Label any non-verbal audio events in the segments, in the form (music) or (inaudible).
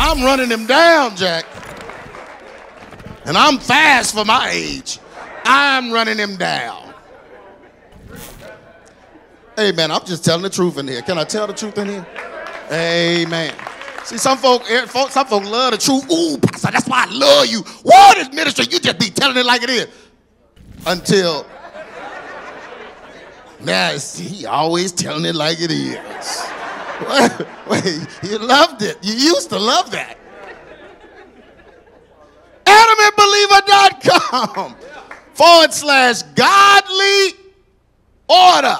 I'm running him down, Jack. And I'm fast for my age. I'm running him down. Hey, Amen. I'm just telling the truth in here. Can I tell the truth in here? Amen. See, some folk, eh, folk, some folk love the truth. Ooh, pastor, that's why I love you. What is ministry? You just be telling it like it is. Until now, see, he always telling it like it is. (laughs) You loved it. You used to love that. AdamandBeliever.com forward slash godly order.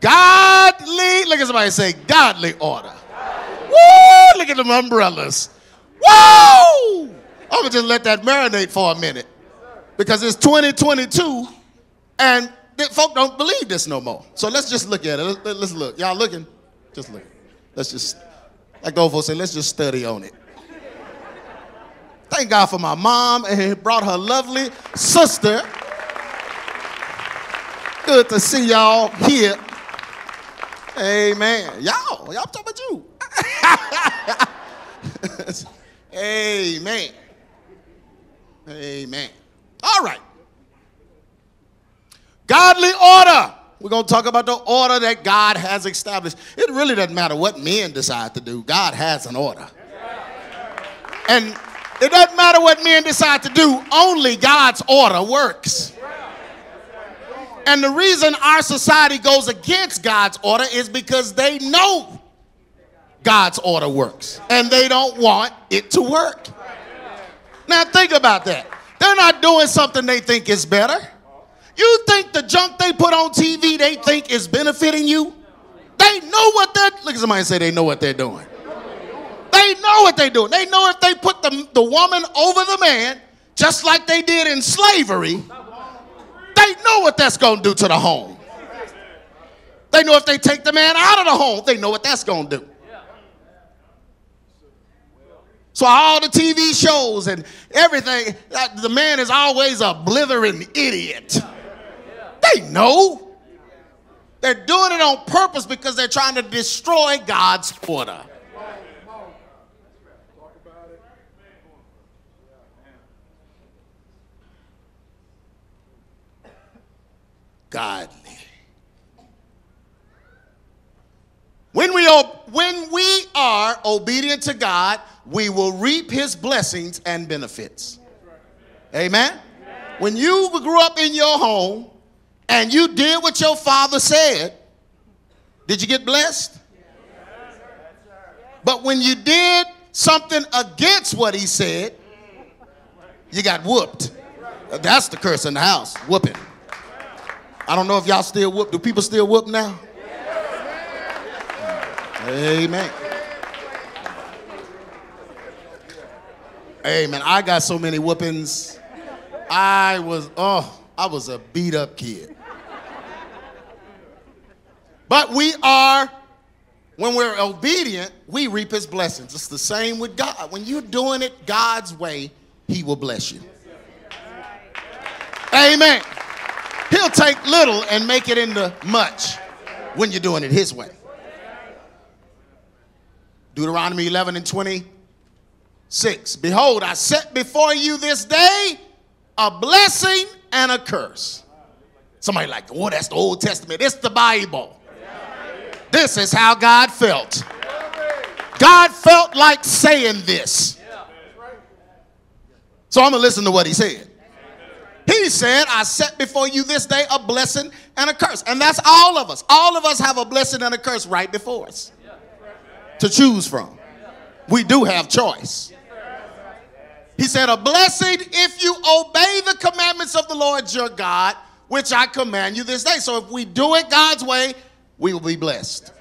Godly, look at somebody say godly order. Woo! Look at them umbrellas. Woo! I'm gonna just let that marinate for a minute because it's 2022 and folk don't believe this no more. So let's just look at it. Let's, let's look. Y'all looking? Just look. Let's just, like the old folks say, let's just study on it. Thank God for my mom and brought her lovely sister. Good to see y'all here. Amen. Y'all, y'all talking about you. (laughs) Amen. Amen. All right. Godly order. We're going to talk about the order that God has established. It really doesn't matter what men decide to do, God has an order. And it doesn't matter what men decide to do, only God's order works. And the reason our society goes against God's order is because they know God's order works and they don't want it to work. Now, think about that. They're not doing something they think is better. You think the junk they put on TV they think is benefiting you? They know what they're look at somebody say they know what they're doing. They know what they're doing. They know if they put the, the woman over the man, just like they did in slavery, they know what that's going to do to the home. They know if they take the man out of the home, they know what that's going to do. So all the TV shows and everything, uh, the man is always a blithering idiot. They know. They're doing it on purpose because they're trying to destroy God's order. godly. When we, when we are obedient to God, we will reap his blessings and benefits. Amen? When you grew up in your home and you did what your father said, did you get blessed? But when you did something against what he said, you got whooped. That's the curse in the house, whooping. I don't know if y'all still whoop. Do people still whoop now? Amen. Amen. I got so many whoopings. I was, oh, I was a beat up kid. But we are, when we're obedient, we reap his blessings. It's the same with God. When you're doing it God's way, he will bless you. Amen. He'll take little and make it into much when you're doing it his way. Deuteronomy 11 and 26. Behold, I set before you this day a blessing and a curse. Somebody like, oh, that's the Old Testament. It's the Bible. This is how God felt. God felt like saying this. So I'm going to listen to what he said. He said, I set before you this day a blessing and a curse. And that's all of us. All of us have a blessing and a curse right before us to choose from. We do have choice. He said, A blessing if you obey the commandments of the Lord your God, which I command you this day. So if we do it God's way, we will be blessed.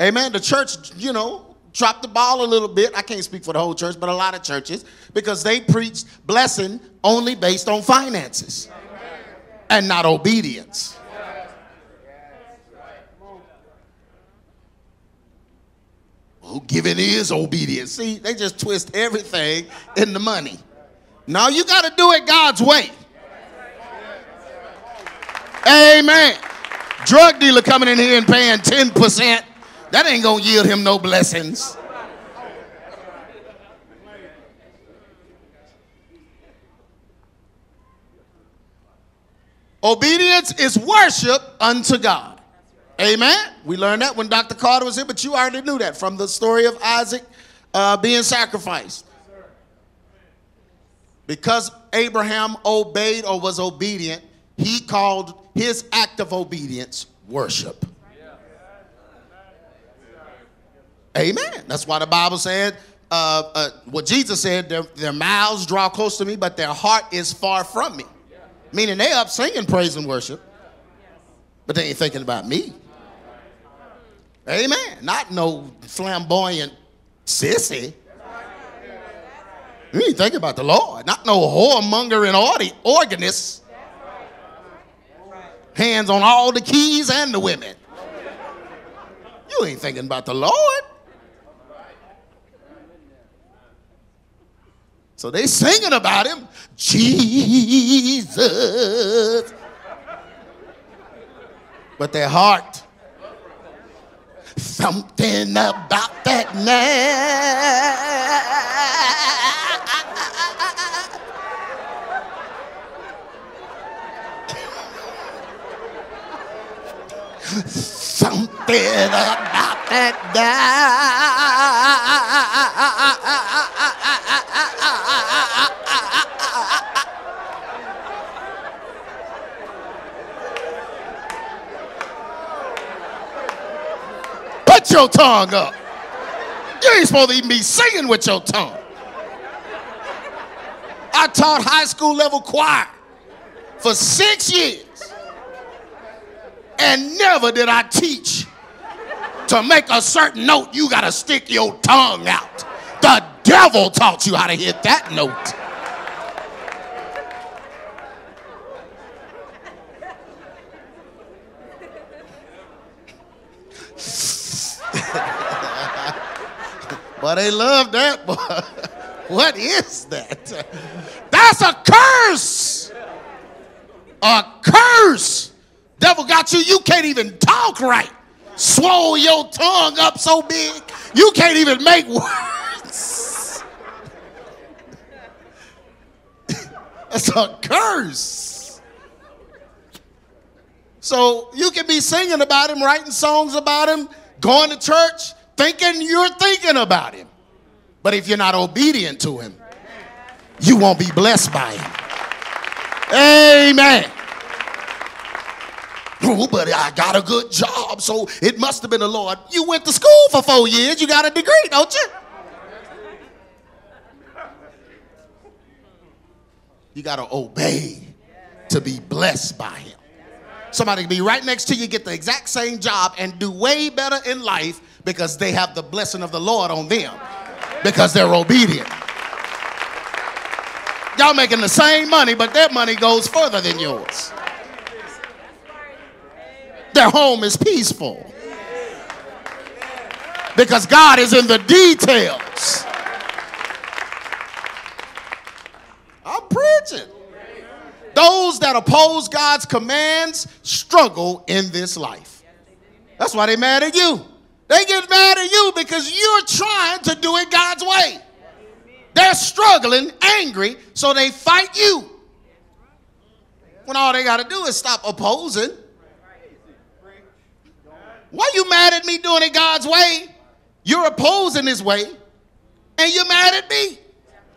Amen. The church, you know, dropped the ball a little bit. I can't speak for the whole church, but a lot of churches, because they preached blessing only based on finances and not obedience. Well, giving is obedience. See, they just twist everything in the money. Now you got to do it God's way. Amen. Drug dealer coming in here and paying 10%, that ain't going to yield him no blessings. Obedience is worship unto God. Amen. We learned that when Dr. Carter was here, but you already knew that from the story of Isaac uh, being sacrificed. Because Abraham obeyed or was obedient, he called his act of obedience worship. Amen. That's why the Bible said, uh, uh, what Jesus said, their, their mouths draw close to me, but their heart is far from me. Meaning they up singing praise and worship, but they ain't thinking about me. Amen. Not no flamboyant sissy. You ain't thinking about the Lord. Not no whoremonger whoremongering organist. Hands on all the keys and the women. You ain't thinking about the Lord. So they singing about him, Jesus. But their heart, something about that name. Something about that Put your tongue up. You ain't supposed to even be singing with your tongue. I taught high school level choir for six years. And never did I teach to make a certain note, you got to stick your tongue out. The devil taught you how to hit that note. (laughs) but they love that, boy. (laughs) What is that? That's a curse. A curse. Devil got you, you can't even talk right. Swole your tongue up so big, you can't even make words. (laughs) That's a curse. So you can be singing about him, writing songs about him, going to church, thinking you're thinking about him. But if you're not obedient to him, you won't be blessed by him. Amen. Oh, but I got a good job, so it must have been the Lord. You went to school for four years, you got a degree, don't you? You got to obey to be blessed by Him. Somebody can be right next to you, get the exact same job, and do way better in life because they have the blessing of the Lord on them because they're obedient. Y'all making the same money, but their money goes further than yours. Their home is peaceful. Because God is in the details. I'm preaching. Those that oppose God's commands struggle in this life. That's why they mad at you. They get mad at you because you're trying to do it God's way. They're struggling, angry, so they fight you. When all they got to do is stop opposing why you mad at me doing it God's way? You're opposing his way, and you're mad at me.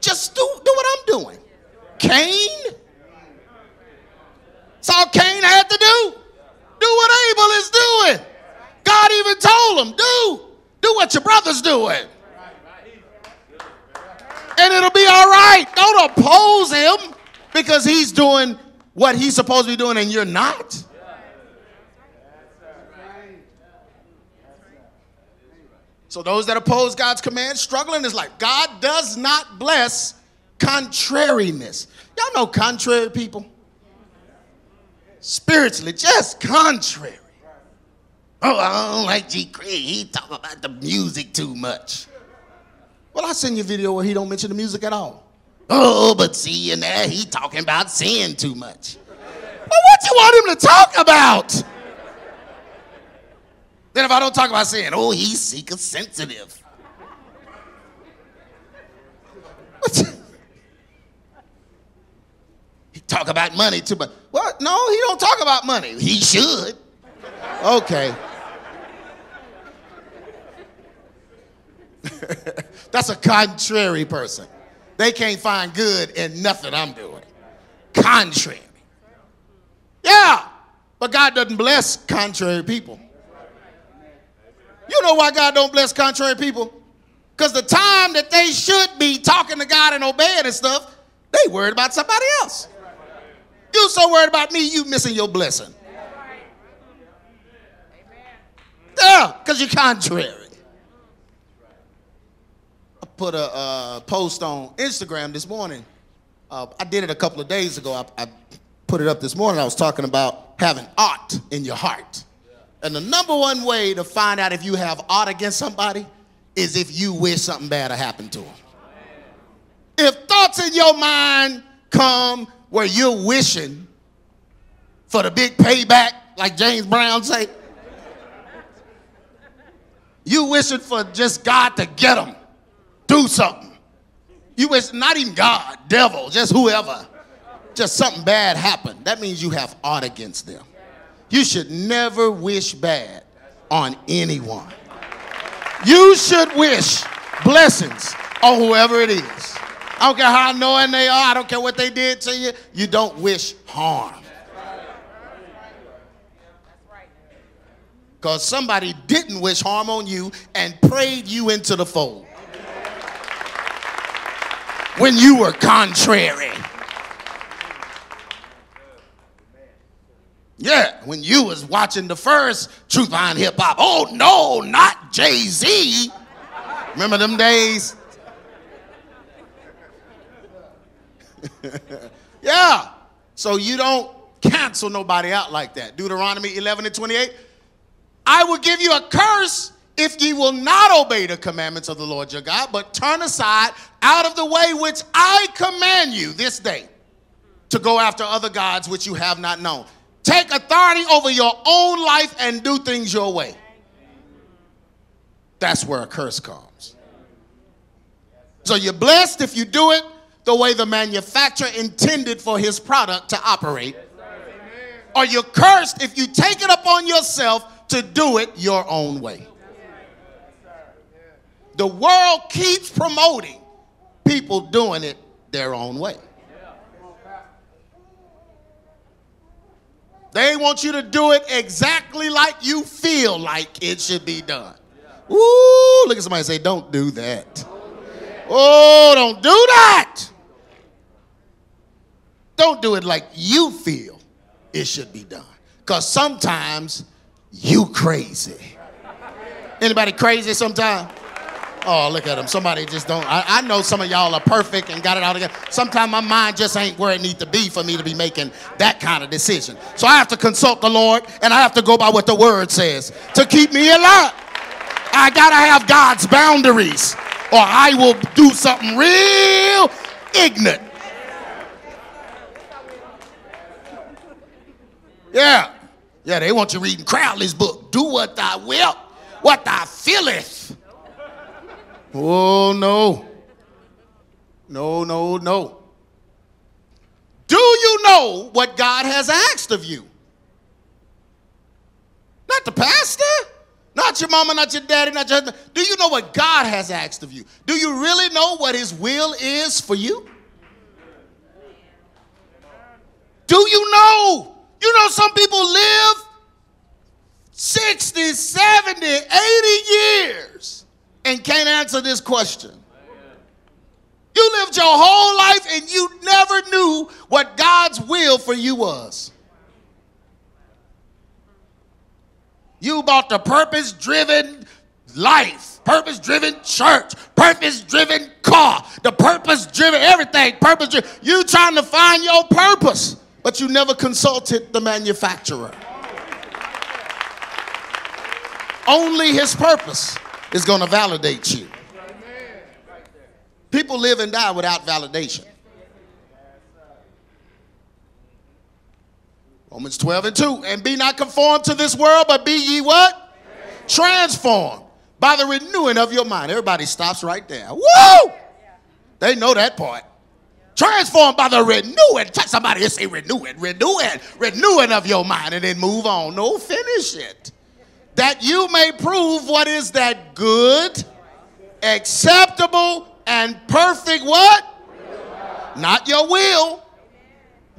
Just do, do what I'm doing. Cain? That's all Cain had to do. Do what Abel is doing. God even told him, do, do what your brother's doing. And it'll be all right. Don't oppose him because he's doing what he's supposed to be doing and you're not. So those that oppose God's command struggle in his life. God does not bless contrariness. Y'all know contrary people? Spiritually, just contrary. Oh, I don't like G. Craige. He talk about the music too much. Well, I send you a video where he don't mention the music at all. Oh, but see, in there he talking about sin too much. Well, what you want him to talk about? Then if I don't talk about sin, oh, he's seeker sensitive. (laughs) he talk about money too, but What? No, he don't talk about money. He should. Okay. (laughs) That's a contrary person. They can't find good in nothing I'm doing. Contrary. Yeah, but God doesn't bless contrary people. You know why God don't bless contrary people? Because the time that they should be talking to God and obeying and stuff, they worried about somebody else. You so worried about me, you missing your blessing. Yeah, because you're contrary. I put a post on Instagram this morning. Uh, I did it a couple of days ago. I, I put it up this morning. I was talking about having art in your heart. And the number one way to find out if you have art against somebody is if you wish something bad to happen to them. If thoughts in your mind come where you're wishing for the big payback, like James Brown say, you wishing for just God to get them, do something. You wish not even God, devil, just whoever, just something bad happened. That means you have art against them. You should never wish bad on anyone. You should wish blessings on whoever it is. I don't care how annoying they are. I don't care what they did to you. You don't wish harm. Because somebody didn't wish harm on you and prayed you into the fold. When you were contrary. Yeah, when you was watching the first Truth Behind Hip Hop. Oh no, not Jay-Z. Remember them days? (laughs) yeah. So you don't cancel nobody out like that. Deuteronomy 11 and 28. I will give you a curse if ye will not obey the commandments of the Lord your God, but turn aside out of the way which I command you this day to go after other gods which you have not known. Take authority over your own life and do things your way. That's where a curse comes. So you're blessed if you do it the way the manufacturer intended for his product to operate. Or you're cursed if you take it upon yourself to do it your own way. The world keeps promoting people doing it their own way. They want you to do it exactly like you feel like it should be done. Ooh, look at somebody say, don't do that. Oh, don't do that. Don't do it like you feel it should be done. Because sometimes you crazy. Anybody crazy sometimes? Oh, look at them. Somebody just don't. I, I, know some of y'all are perfect and got it all together. Sometimes my mind just ain't where it need to be for me to be making that kind of decision. So I have to consult the Lord and I have to go by what the word says to keep me alive. I got to have God's boundaries or I will do something real ignorant. Yeah. Yeah, they want you reading Crowley's book. Do what thou wilt, what thou feeleth. Oh, no. No, no, no. Do you know what God has asked of you? Not the pastor, not your mama, not your daddy, not your husband. Do you know what God has asked of you? Do you really know what His will is for you? Do you know? You know, some people live 60, 70, 80 years and can't answer this question. You lived your whole life and you never knew what God's will for you was. You bought the purpose driven life, purpose driven church, purpose driven car, the purpose driven everything, purpose driven. You trying to find your purpose, but you never consulted the manufacturer. Only his purpose is going to validate you. People live and die without validation. Romans 12 and 2. And be not conformed to this world, but be ye what? Transformed by the renewing of your mind. Everybody stops right there. Woo! They know that part. Transformed by the renewing. Touch somebody and say renewing, renewing, renewing of your mind, and then move on. No, finish it. That you may prove what is that good, acceptable, and perfect what? Not your will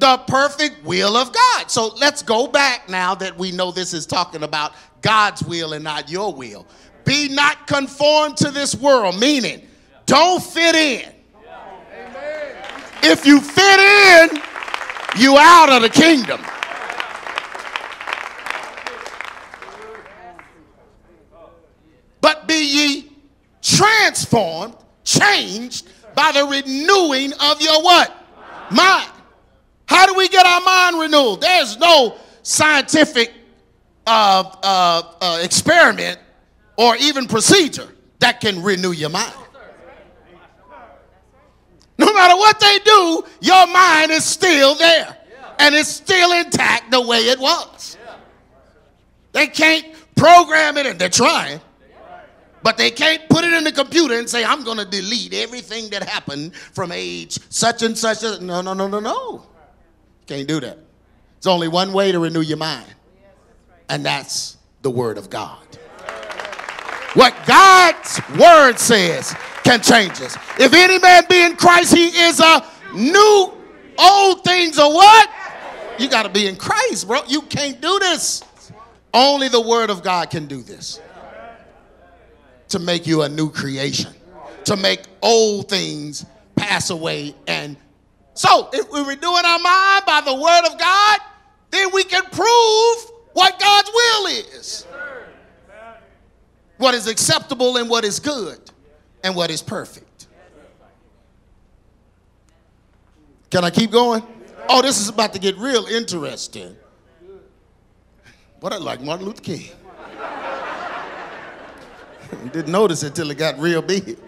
the perfect will of God. So let's go back now that we know this is talking about God's will and not your will. Be not conformed to this world, meaning don't fit in. If you fit in, you out of the kingdom. But be ye transformed, changed by the renewing of your what? Mind. How do we get our mind renewed? There's no scientific uh, uh, uh, experiment or even procedure that can renew your mind. No matter what they do, your mind is still there and it's still intact the way it was. They can't program it, and they're trying, but they can't put it in the computer and say, I'm going to delete everything that happened from age such and such. No, no, no, no, no. Can't do that. There's only one way to renew your mind, and that's the Word of God. What God's Word says can change us. If any man be in Christ, he is a new, old things are what? You got to be in Christ, bro. You can't do this. Only the Word of God can do this to make you a new creation, to make old things pass away and so if we're renewing our mind by the word of God, then we can prove what God's will is. What is acceptable and what is good and what is perfect. Can I keep going? Oh, this is about to get real interesting. What I like Martin Luther King. Didn't notice it until it got real big.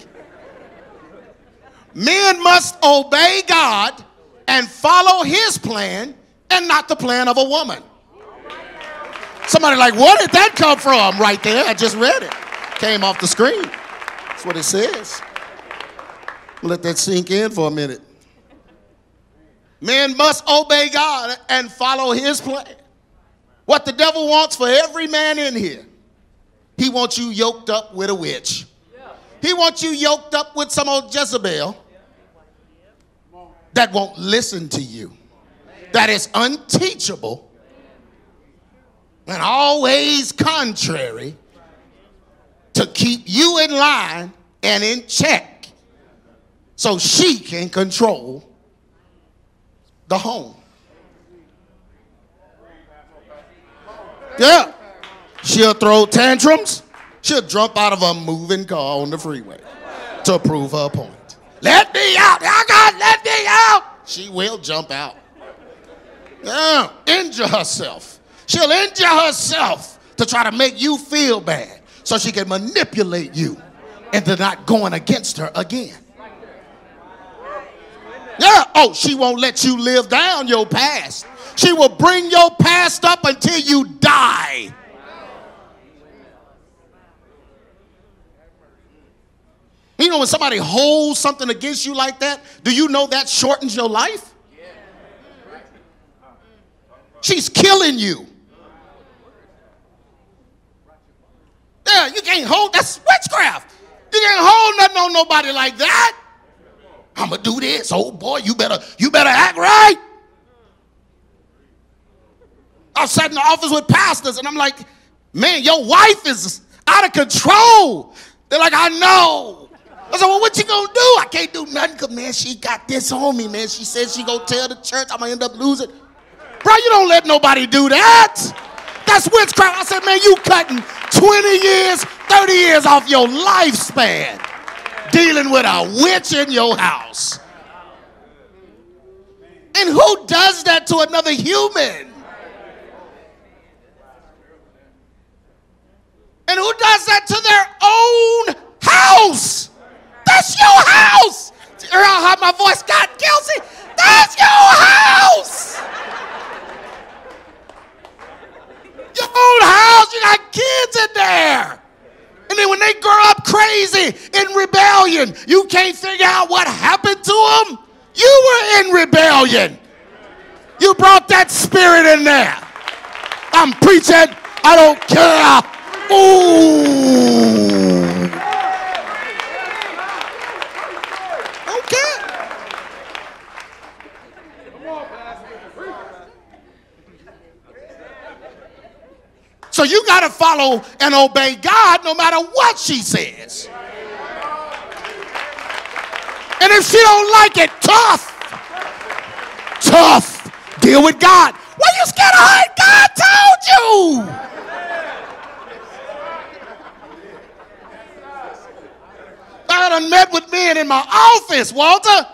Men must obey God and follow his plan and not the plan of a woman. Somebody like, where did that come from right there? I just read it. Came off the screen. That's what it says. Let that sink in for a minute. Men must obey God and follow his plan. What the devil wants for every man in here, he wants you yoked up with a witch. He wants you yoked up with some old Jezebel that won't listen to you, that is unteachable and always contrary to keep you in line and in check so she can control the home. Yeah. She'll throw tantrums. She'll jump out of a moving car on the freeway to prove her point. Let me out. Oh God, let me out. She will jump out. Yeah, injure herself. She'll injure herself to try to make you feel bad so she can manipulate you into not going against her again. Yeah, oh, she won't let you live down your past. She will bring your past up until you die. You know, when somebody holds something against you like that, do you know that shortens your life? She's killing you. Yeah, you can't hold, that's witchcraft. You can't hold nothing on nobody like that. I'm gonna do this. Oh boy, you better, you better act right. I sat in the office with pastors and I'm like, man, your wife is out of control. They're like, I know. I said, well, what you gonna do? I can't do nothing because, man, she got this on me, man. She said she gonna tell the church I'm gonna end up losing. Bro, you don't let nobody do that. That's witchcraft. I said, man, you cutting 20 years, 30 years off your lifespan dealing with a witch in your house. And who does that to another human? And who does that to their own house? That's your house. Hear how my voice got, Kelsey? That's your house. Your own house. You got kids in there. And then when they grow up crazy in rebellion, you can't figure out what happened to them. You were in rebellion. You brought that spirit in there. I'm preaching. I don't care. Ooh. Okay. So you got to follow and obey God no matter what she says. And if she don't like it, tough. Tough. Deal with God. Why you scared of her? God told you. I done met with men in my office, Walter.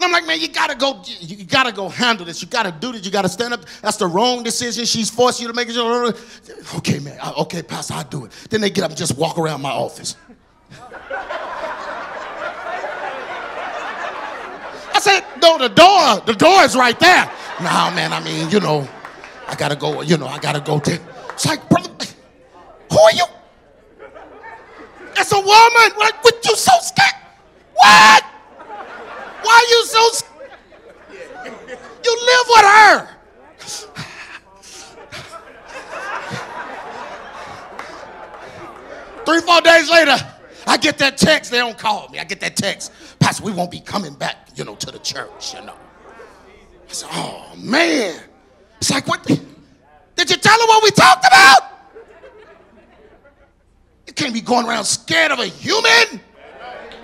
And I'm like, man, you gotta go, you gotta go handle this. You gotta do this. You gotta stand up. That's the wrong decision. She's forced you to make it. Okay, man. Okay, Pastor, I'll do it. Then they get up and just walk around my office. I said, no, the door, the door is right there. Nah, man, I mean, you know, I gotta go, you know, I gotta go to. It's like, brother, who are you? It's a woman. Like, what you so scared? What? Why are you so scared? You live with her. Three, four days later, I get that text. They don't call me. I get that text. Pastor, we won't be coming back, you know, to the church, you know. I said, oh, man. It's like, what? The, Did you tell her what we talked about? You can't be going around scared of a human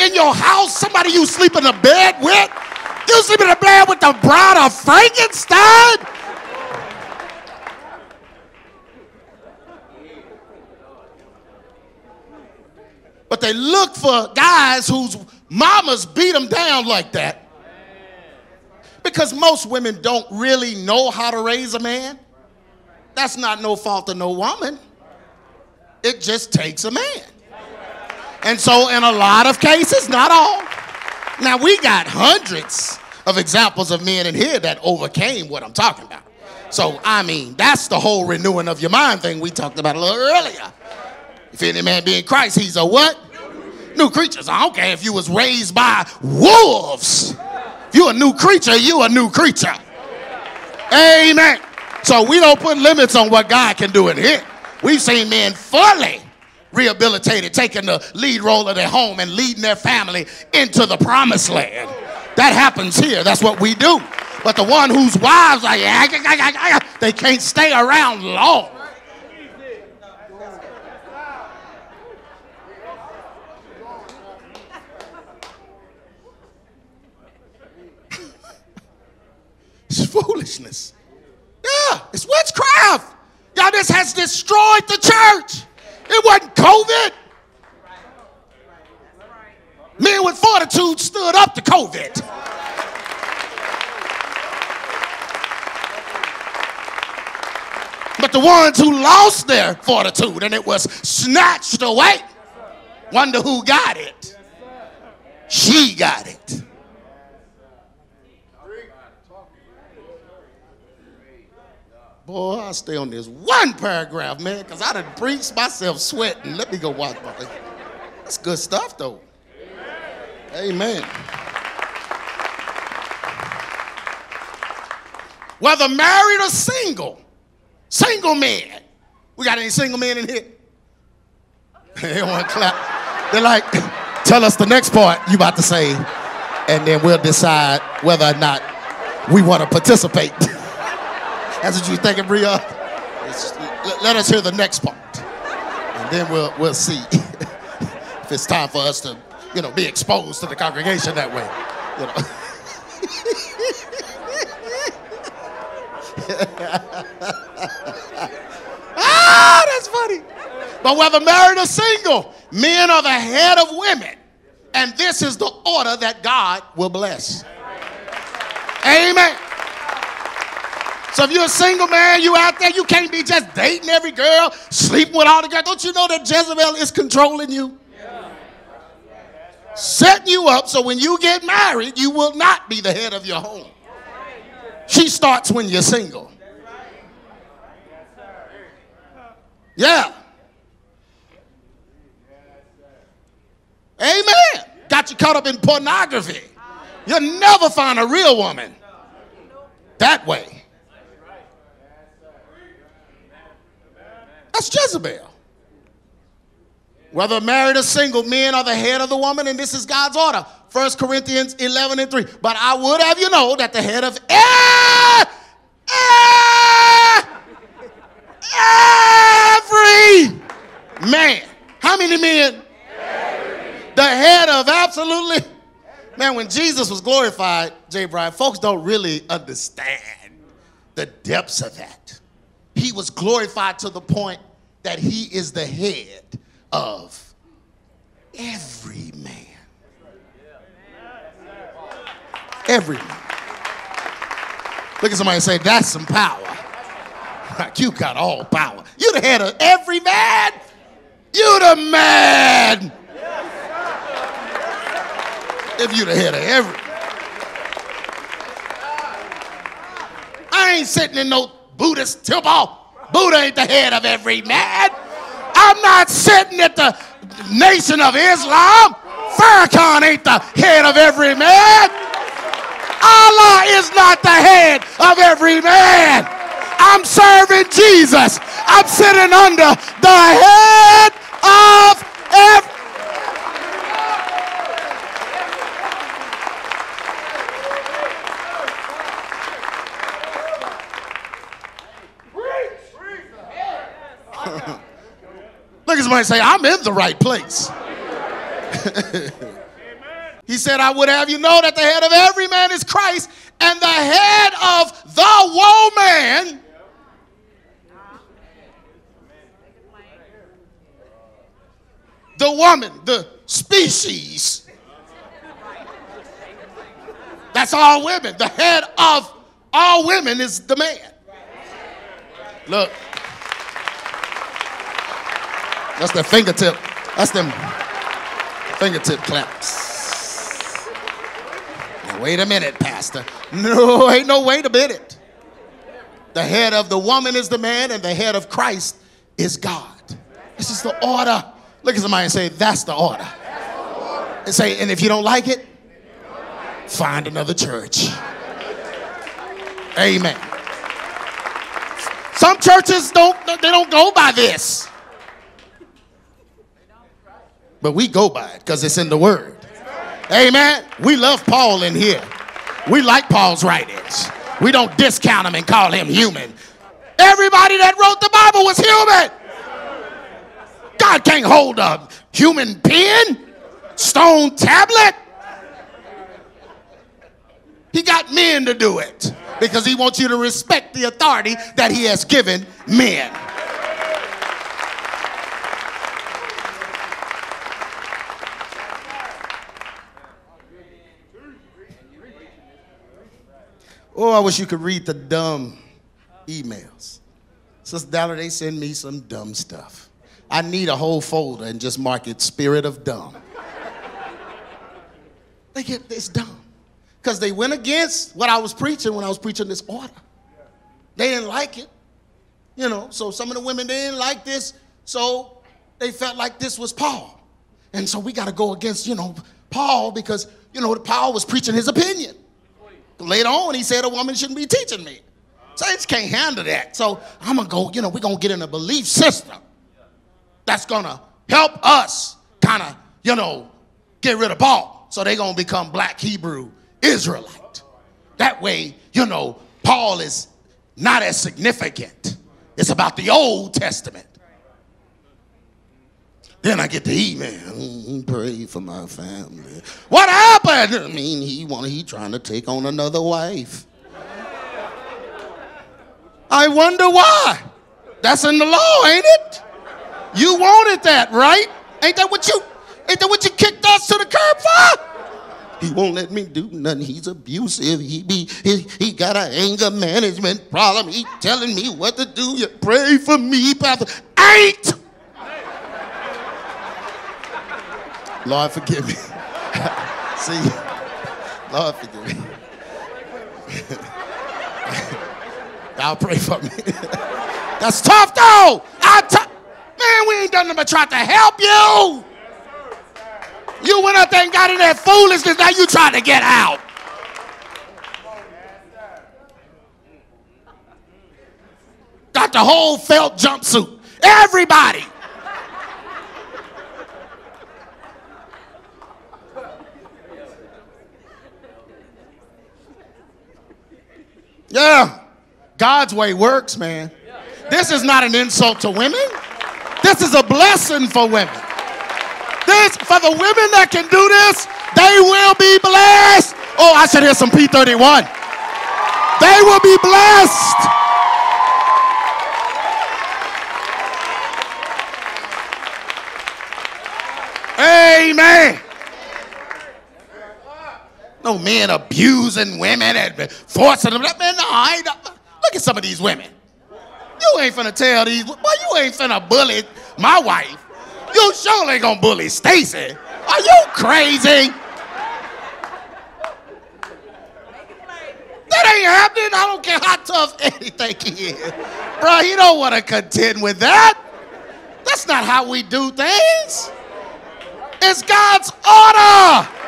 in your house, somebody you sleep in a bed with. You sleep in a bed with the bride of Frankenstein. But they look for guys whose mamas beat them down like that. Because most women don't really know how to raise a man. That's not no fault of no woman. It just takes a man. And so, in a lot of cases, not all. Now, we got hundreds of examples of men in here that overcame what I'm talking about. So, I mean, that's the whole renewing of your mind thing we talked about a little earlier. If any man be in Christ, he's a what? New creatures. I don't care if you was raised by wolves. If you a new creature, you a new creature. Amen. So we don't put limits on what God can do in here. We've seen men fully rehabilitated, taking the lead role of their home and leading their family into the promised land. That happens here. That's what we do. But the one whose wives are, they can't stay around long. It's foolishness. Yeah, it's witchcraft. Y'all, this has destroyed the church. It wasn't COVID. Men with fortitude stood up to COVID. But the ones who lost their fortitude and it was snatched away, wonder who got it. She got it. Boy, I'll stay on this one paragraph, man, because I done preached myself sweating. Let me go watch my. That's good stuff, though. Amen. Amen. Whether married or single, single man. We got any single men in here? (laughs) they want to clap. They're like, tell us the next part you about to say, and then we'll decide whether or not we want to participate. (laughs) That's what you're thinking, Bria? Let us hear the next part, and then we'll we'll see (laughs) if it's time for us to, you know, be exposed to the congregation that way. You know. (laughs) ah, that's funny. But whether married or single, men are the head of women. And this is the order that God will bless. Amen. So if you're a single man, you out there, you can't be just dating every girl, sleeping with all the girls. Don't you know that Jezebel is controlling you? Setting you up so when you get married, you will not be the head of your home. She starts when you're single. Yeah. Amen. Got you caught up in pornography. You'll never find a real woman that way. That's Jezebel. Whether married or single, men are the head of the woman, and this is God's order. 1 Corinthians 11 and 3. But I would have you know that the head of every man. How many men? The head of absolutely. Man, when Jesus was glorified, Jay Brian, folks don't really understand the depths of that. He was glorified to the point that he is the head of every man. Every man. Look at somebody and say, That's some power. Like you got all power. You the head of every man. You the man. If you the head of every. I ain't sitting in no Buddhist temple. Buddha ain't the head of every man. I'm not sitting at the Nation of Islam. Farrakhan ain't the head of every man. Allah is not the head of every man. I'm serving Jesus. I'm sitting under the head of every. At somebody say, I'm in the right place. (laughs) he said, I would have you know that the head of every man is Christ, and the head of the woman the woman, the species. That's all women. The head of all women is the man. Look. That's the fingertip. That's them fingertip claps. Now, wait a minute, Pastor. No, ain't no wait a minute. The head of the woman is the man, and the head of Christ is God. This is the order. Look at somebody and say, That's the order. And say, and if you don't like it, find another church. Amen. Some churches don't they don't go by this. But we go by it because it's in the word. Amen. We love Paul in here. We like Paul's writings. We don't discount him and call him human. Everybody that wrote the Bible was human. God can't hold a human pen, stone tablet. He got men to do it because he wants you to respect the authority that he has given men. Oh, I wish you could read the dumb emails. Sister Dollar, they send me some dumb stuff. I need a whole folder and just mark it spirit of dumb. they get this dumb. Because they went against what I was preaching when I was preaching this order. They didn't like it. You know, so some of the women they didn't like this, so they felt like this was Paul. And so we got to go against, you know, Paul because, you know, Paul was preaching his opinion. Later on, he said a woman shouldn't be teaching me. Just can't handle that. So I'm going to go, you know, we're going to get in a belief system that's going to help us kind of, you know, get rid of Paul. So they're going to become black Hebrew Israelite. That way, you know, Paul is not as significant. It's about the Old Testament. Then I get the email. Mm, pray for my family. What happened? I mean, he want he trying to take on another wife. I wonder why. That's in the law, ain't it? You wanted that, right? Ain't that what you ain't that what you kicked us to the curb for? He won't let me do nothing. He's abusive. He be he, he got an anger management problem. He telling me what to do. You pray for me, Pastor. Ain't Lord, forgive me. (laughs) See, Lord, forgive me. (laughs) Y'all pray for me. (laughs) That's tough, though. I Man, we ain't done nothing but try to help you. You went up there and got in that foolishness. Now you trying to get out. Got the whole felt jumpsuit. Everybody. Yeah. God's way works, man. This is not an insult to women. This is a blessing for women. This for the women that can do this, they will be blessed. Oh, I should hear some P31. They will be blessed. Amen. No men abusing women and forcing them. Man, no, I ain't, look at some of these women. You ain't finna tell these, boy, you ain't finna bully my wife. You sure ain't gonna bully Stacy. Are you crazy? That ain't happening. I don't care how tough anything he is. Bro, he don't want to contend with that. That's not how we do things. It's God's order.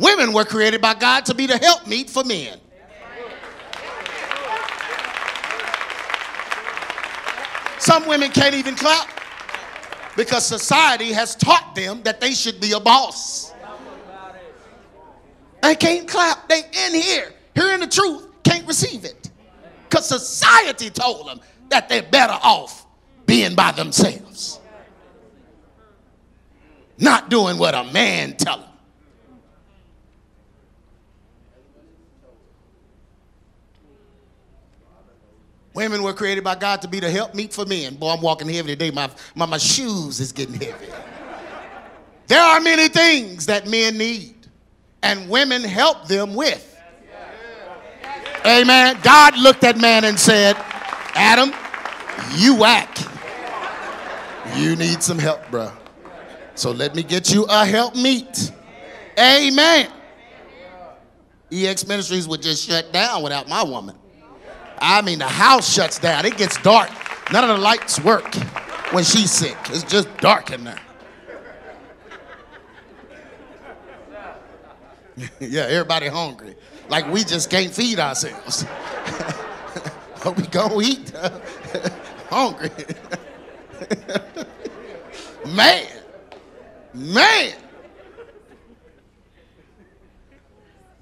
Women were created by God to be the helpmeet for men. Some women can't even clap because society has taught them that they should be a boss. They can't clap. They in here, hearing the truth, can't receive it. Because society told them that they're better off being by themselves. Not doing what a man tells them. Women were created by God to be the helpmeet for men. Boy, I'm walking heavy today. My, my, my shoes is getting heavy. there are many things that men need, and women help them with. Amen. God looked at man and said, Adam, you whack. You need some help, bro. So let me get you a helpmeet. Amen. EX Ministries would just shut down without my woman. I mean, the house shuts down. It gets dark. None of the lights work when she's sick. It's just dark in there. (laughs) yeah, everybody hungry. Like we just can't feed ourselves. (laughs) but we go eat. (laughs) hungry. Man. Man.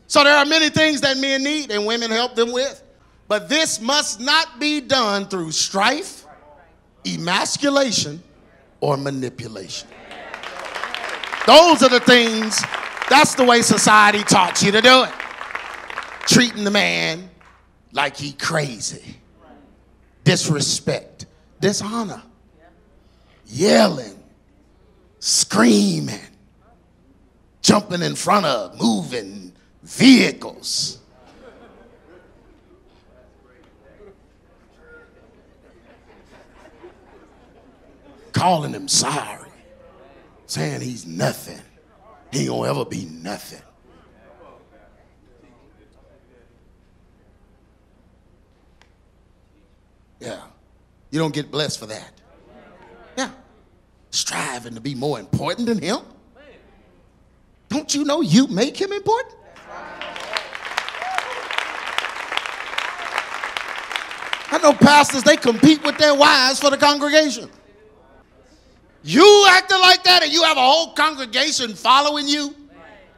So there are many things that men need and women help them with. But this must not be done through strife, emasculation, or manipulation. Those are the things, that's the way society taught you to do it. Treating the man like he crazy. Disrespect, dishonor, yelling, screaming, jumping in front of, moving vehicles calling him sorry, saying he's nothing. He ain't gonna ever be nothing. Yeah. You don't get blessed for that. Yeah. Striving to be more important than him. Don't you know you make him important? I know pastors, they compete with their wives for the congregation. You acting like that and you have a whole congregation following you?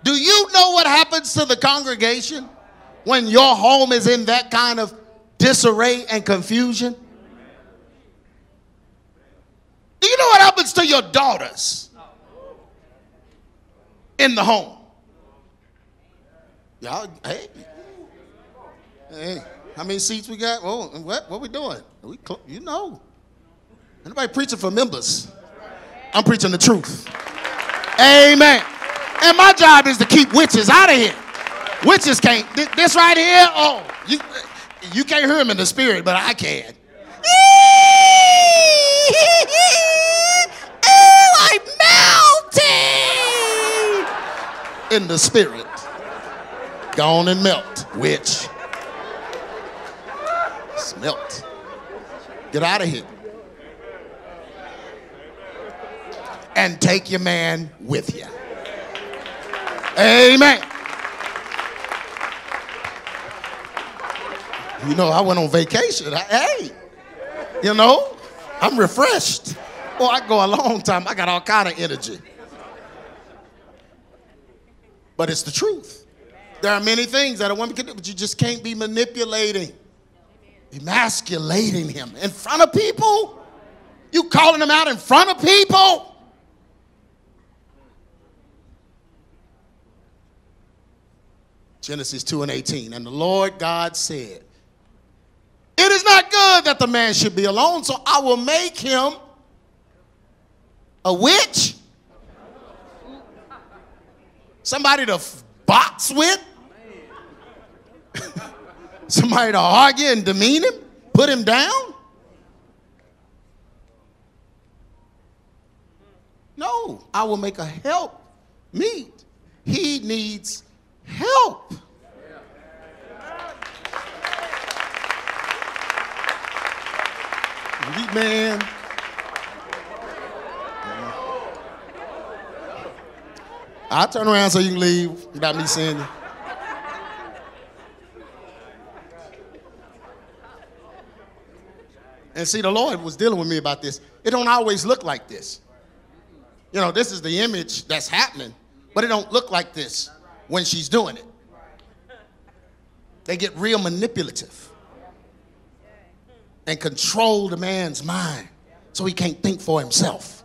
Do you know what happens to the congregation when your home is in that kind of disarray and confusion? Do you know what happens to your daughters in the home? Y'all, hey, hey, how many seats we got? Oh, what, what we doing? We, you know, anybody preaching for members? I'm preaching the truth. Amen. And my job is to keep witches out of here. Witches can't. This right here, oh, you, you can't hear him in the spirit, but I can. (laughs) oh, I'm melting in the spirit. Gone and melt, witch. Smelt. Get out of here. And take your man with you. Amen. You know, I went on vacation. Hey, you know, I'm refreshed. Well, I go a long time. I got all kind of energy. But it's the truth. There are many things that a woman can do, but you just can't be manipulating, emasculating him in front of people. You calling him out in front of people. Genesis 2 and 18. And the Lord God said, It is not good that the man should be alone, so I will make him a witch? Somebody to box with? (laughs) Somebody to argue and demean him? Put him down? No, I will make a help meet. He needs help. Man, I'll turn around so you can leave without me seeing you. And see, the Lord was dealing with me about this. It don't always look like this. You know, this is the image that's happening, but it don't look like this when she's doing it. They get real manipulative and control the man's mind so he can't think for himself.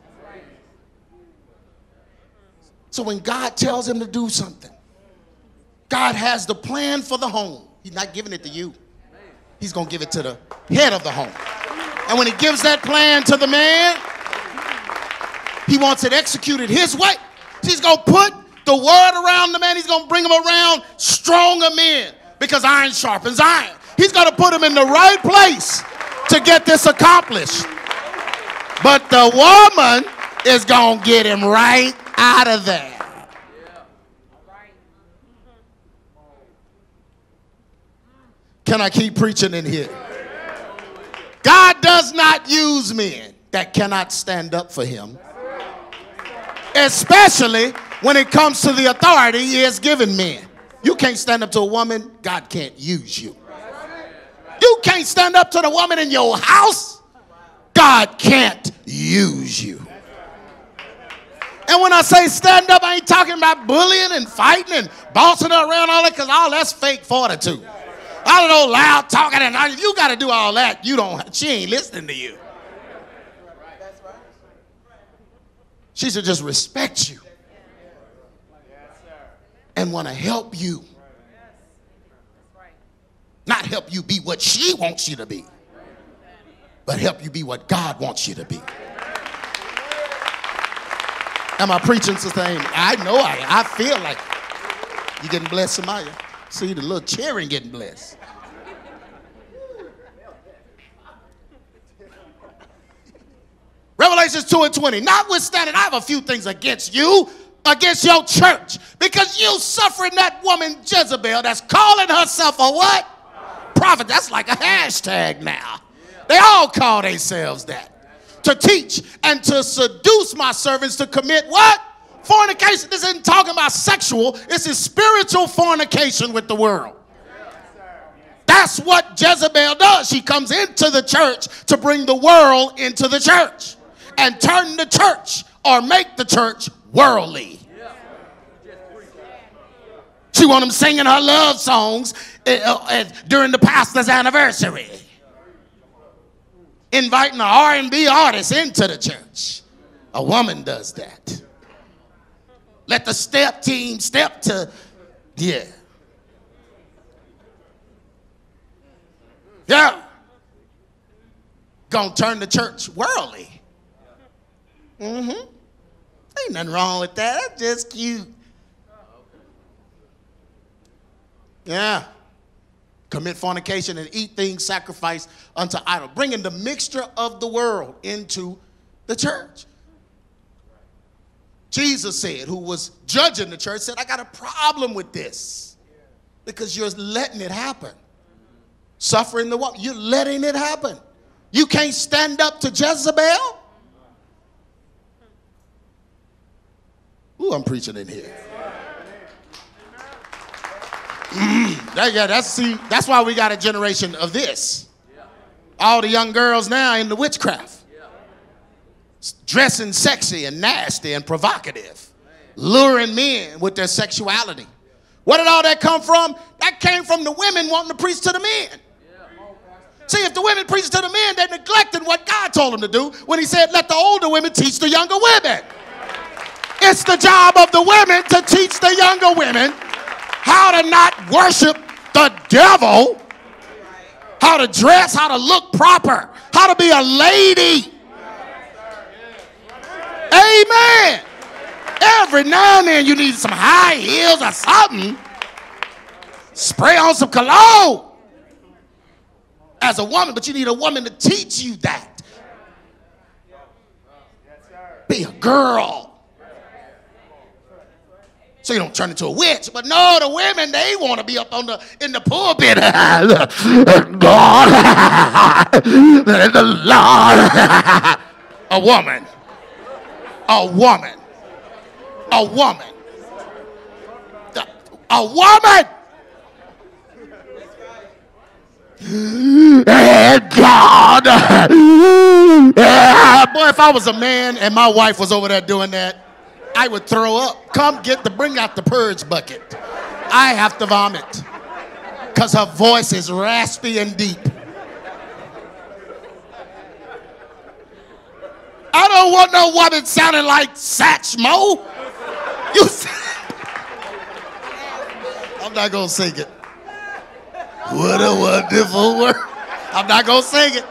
So when God tells him to do something, God has the plan for the home. He's not giving it to you. He's going to give it to the head of the home. And when he gives that plan to the man, he wants it executed his way. He's going to put the word around the man. He's going to bring him around stronger men because iron sharpens iron. He's going to put him in the right place to get this accomplished. But the woman is going to get him right out of there. Can I keep preaching in here? God does not use men that cannot stand up for him, especially when it comes to the authority he has given men. You can't stand up to a woman, God can't use you. You can't stand up to the woman in your house, God can't use you. And when I say stand up, I ain't talking about bullying and fighting and bossing her around all that, because all that's fake fortitude. All of those loud talking and you got to do all that. You don't. She ain't listening to you. She should just respect you and want to help you. Not help you be what she wants you to be, but help you be what God wants you to be. Am I preaching, Sister Amy? I know I, I feel like you're getting blessed, Samaya. See the little cheering getting blessed. Revelations 2 and 20. Notwithstanding, I have a few things against you, against your church, because you suffering that woman Jezebel that's calling herself a what? Prophet. That's like a hashtag now. They all call themselves that. To teach and to seduce my servants to commit what? Fornication. This isn't talking about sexual, this is spiritual fornication with the world. That's what Jezebel does. She comes into the church to bring the world into the church and turn the church or make the church worldly. She want them singing her love songs uh, uh, during the pastor's anniversary. Inviting an R&B artist into the church. A woman does that. Let the step team step to, yeah. Yeah. Gonna turn the church worldly. Mm-hmm. Ain't nothing wrong with that. That's just cute. Yeah. Commit fornication and eat things sacrificed unto idol, bringing the mixture of the world into the church. Jesus said, who was judging the church, said, I got a problem with this because you're letting it happen. Suffering the woman, you're letting it happen. You can't stand up to Jezebel. Who I'm preaching in here? Mm, that, yeah, that's see, that's why we got a generation of this. All the young girls now in the witchcraft, dressing sexy and nasty and provocative, luring men with their sexuality. Where did all that come from? That came from the women wanting to preach to the men. See, if the women preach to the men, they're neglecting what God told them to do when He said, let the older women teach the younger women. It's the job of the women to teach the younger women how to not worship the devil, how to dress, how to look proper, how to be a lady. Amen. Every now and then you need some high heels or something. Spray on some cologne as a woman, but you need a woman to teach you that. Be a girl. So you don't turn into a witch. But no, the women, they want to be up on the in the pulpit. (laughs) God, (laughs) the Lord. (laughs) a woman. A woman. A woman. A woman (gasps) and God. Boy, if I was a man and my wife was over there doing that, I would throw up. Come get the, bring out the purge bucket. I have to vomit because her voice is raspy and deep. I don't want no woman sounding like Satchmo. You. (laughs) I'm not gonna sing it. What a wonderful world. I'm not to sing it.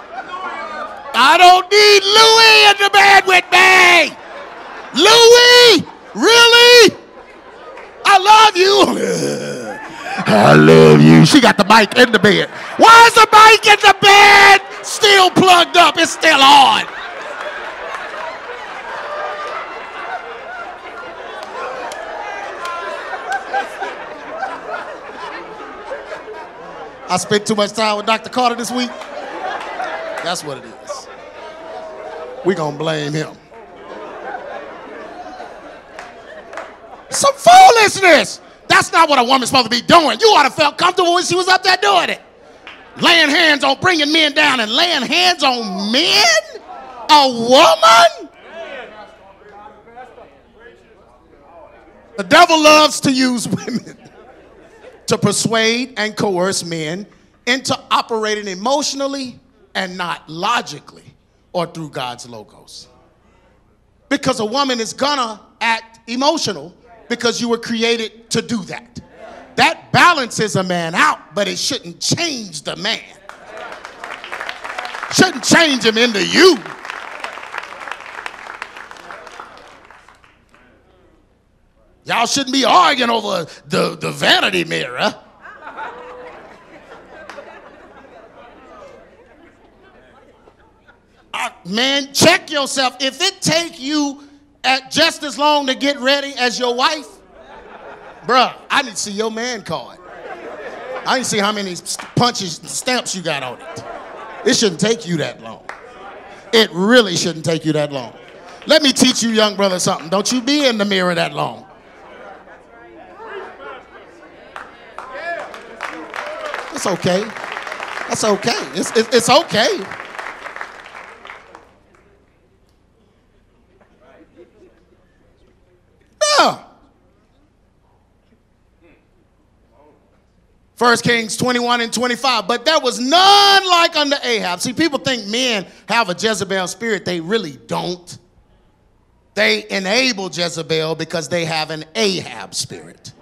I don't need Louis in the band with me. Louis, really? I love you. (laughs) I love you. She got the mic in the bed. Why is the mic in the bed still plugged up? It's still on. I spent too much time with Dr. Carter this week. That's what it is. We're going to blame him. Some foolishness. That's not what a woman's supposed to be doing. You ought to felt comfortable when she was up there doing it. Laying hands on, bringing men down and laying hands on men? A woman? The devil loves to use (laughs) women to persuade and coerce men into operating emotionally and not logically or through God's logos. Because a woman is gonna act emotional because you were created to do that. That balances a man out, but it shouldn't change the man. Shouldn't change him into you. Y'all shouldn't be arguing over the, the vanity mirror. Uh, man, check yourself. If it take you at just as long to get ready as your wife, bruh, I need to see your man card. I need to see how many punches and stamps you got on it. It shouldn't take you that long. It really shouldn't take you that long. Let me teach you, young brother, something. Don't you be in the mirror that long. It's okay. That's okay. It's, it's, it's okay. 1 Kings 21 and 25. But there was none like unto Ahab. See, people think men have a Jezebel spirit. They really don't. They enable Jezebel because they have an Ahab spirit.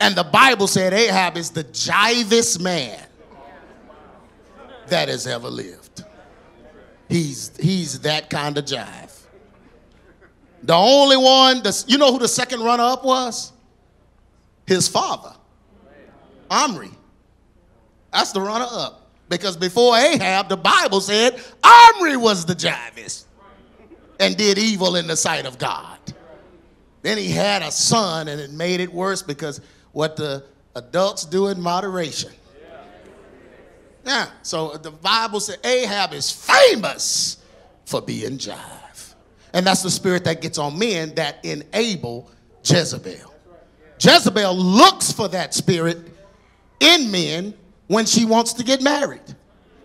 And the Bible said Ahab is the jivest man that has ever lived. He's, he's that kind of jive. The only one, that's, you know who the second runner up was? His father. Omri. That's the runner up. Because before Ahab, the Bible said Omri was the jivest and did evil in the sight of God. Then he had a son, and it made it worse because what the adults do in moderation. Yeah, so the Bible said Ahab is famous for being jive. And that's the spirit that gets on men that enable Jezebel. Jezebel looks for that spirit in men when she wants to get married.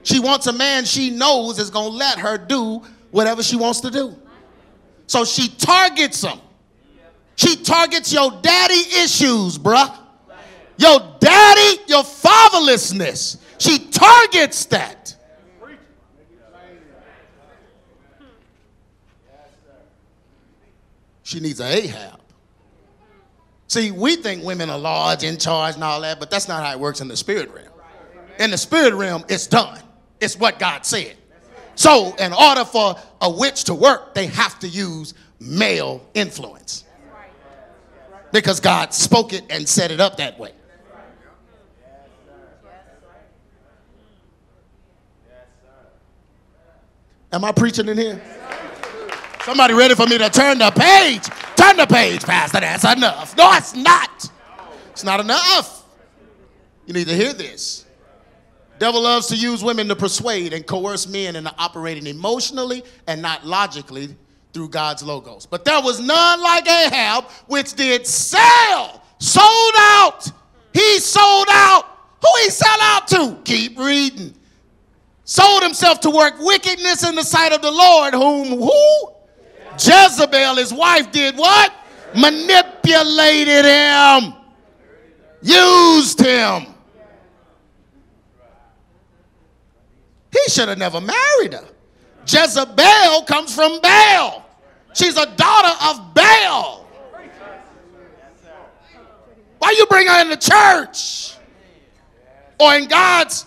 She wants a man she knows is going to let her do whatever she wants to do. So she targets them. She targets your daddy issues, bruh. Your daddy, your fatherlessness. She targets that. She needs a Ahab. See, we think women are large, in charge, and all that, but that's not how it works in the spirit realm. In the spirit realm, it's done. It's what God said. So, in order for a witch to work, they have to use male influence. Because God spoke it and set it up that way. Am I preaching in here? Somebody ready for me to turn the page? Turn the page, Pastor. That's enough. No, it's not. It's not enough. You need to hear this. Devil loves to use women to persuade and coerce men into operating emotionally and not logically through God's logos. But there was none like Ahab, which did sell, sold out. He sold out. Who he sell out to? Keep reading sold himself to work wickedness in the sight of the Lord, whom who? Jezebel, his wife, did what? Manipulated him, used him. He should have never married her. Jezebel comes from Baal. She's a daughter of Baal. Why you bring her in the church or in God's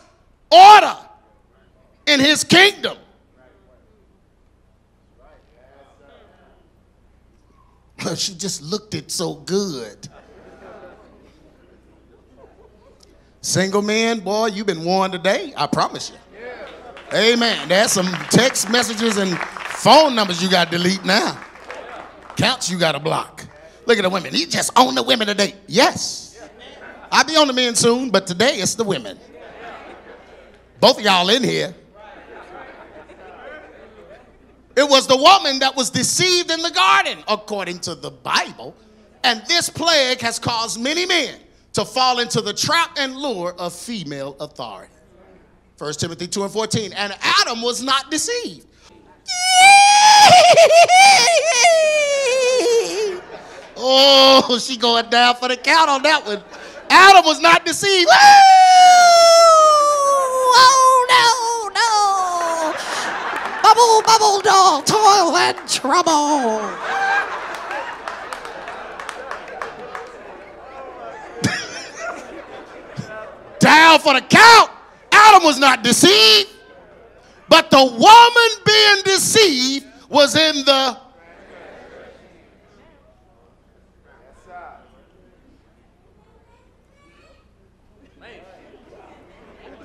order? in his kingdom. She just looked it so good. Single man, boy, you've been warned today. I promise you. Yeah. Amen. There's some text messages and phone numbers you got to delete now. Counts you got to block. Look at the women. He just own the women today. Yes. I'll be on the men soon, but today it's the women. Both of y'all in here. It was the woman that was deceived in the garden, according to the Bible. And this plague has caused many men to fall into the trap and lure of female authority. 1 Timothy 2 and 14. And Adam was not deceived. (laughs) oh, she going down for the count on that one. Adam was not deceived. Bubble, bubble doll, toil and trouble. (laughs) Down for the count. Adam was not deceived, but the woman being deceived was in the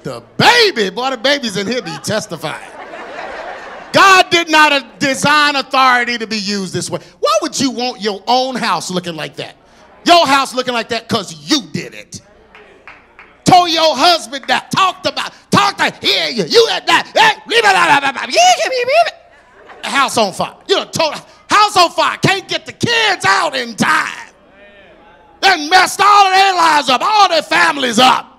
The baby, boy, the baby's in here be testifying. God did not design authority to be used this way. Why would you want your own house looking like that? Your house looking like that because you did it. Told your husband that, talked about, talked to hear you. You had that. House on fire. You know, told house on fire. Can't get the kids out in time. And messed all their lives up, all their families up.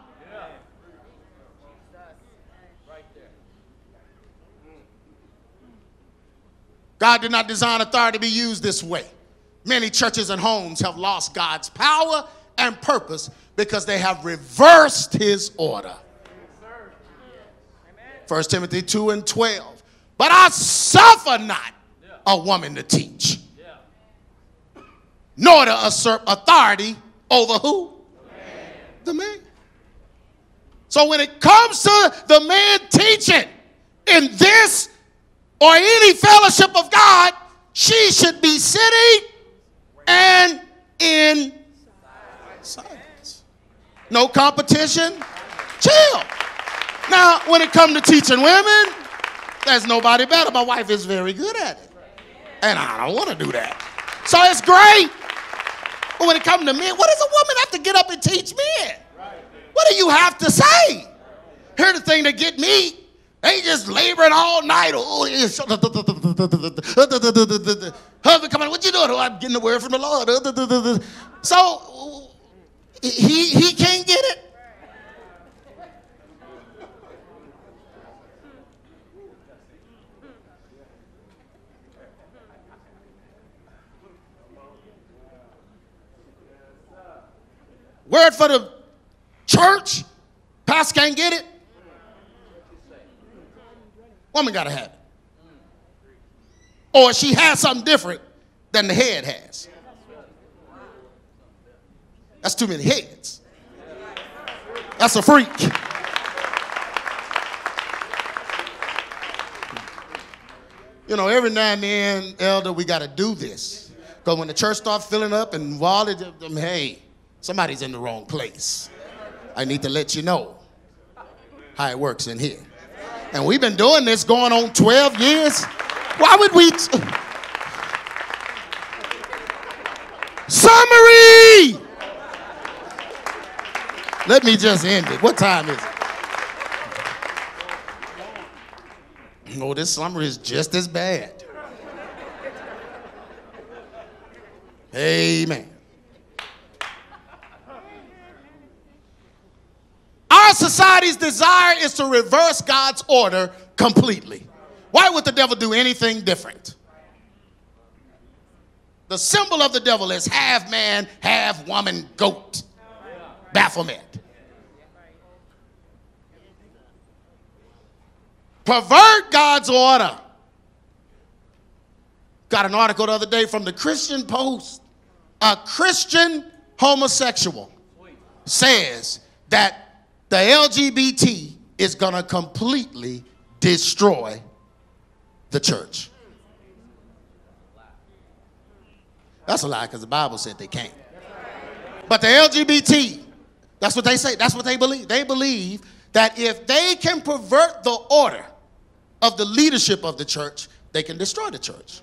God did not design authority to be used this way. Many churches and homes have lost God's power and purpose because they have reversed his order. 1 Timothy 2 and 12. But I suffer not a woman to teach, nor to assert authority over who? The man. So when it comes to the man teaching in this or any fellowship of God, she should be sitting and in silence. No competition. Chill. Now, when it comes to teaching women, there's nobody better. My wife is very good at it. And I don't want to do that. So it's great. But when it comes to men, what does a woman have to get up and teach men? What do you have to say? Here's the thing that get me They just laboring all night. Oh, husband coming, what you doing? Oh, I'm getting the word from the Lord. So he he can't get it. Word for the church, pastor can't get it. Woman got to have. Or she has something different than the head has. That's too many heads. That's a freak. You know, every now and then, elder, we got to do this. Because when the church starts filling up and all of them, hey, somebody's in the wrong place. I need to let you know how it works in here. And we've been doing this going on 12 years. Why would we? T- Summary! Let me just end it. What time is it? Oh, this summary is just as bad. Amen. Our society's desire is to reverse God's order completely. Why would the devil do anything different? The symbol of the devil is half man, half woman, goat. Baphomet. Pervert God's order. Got an article the other day from the Christian Post. A Christian homosexual says that the LGBT is going to completely destroy the church. That's a lie because the Bible said they can't. But the LGBT, that's what they say, that's what they believe. They believe that if they can pervert the order of the leadership of the church, they can destroy the church.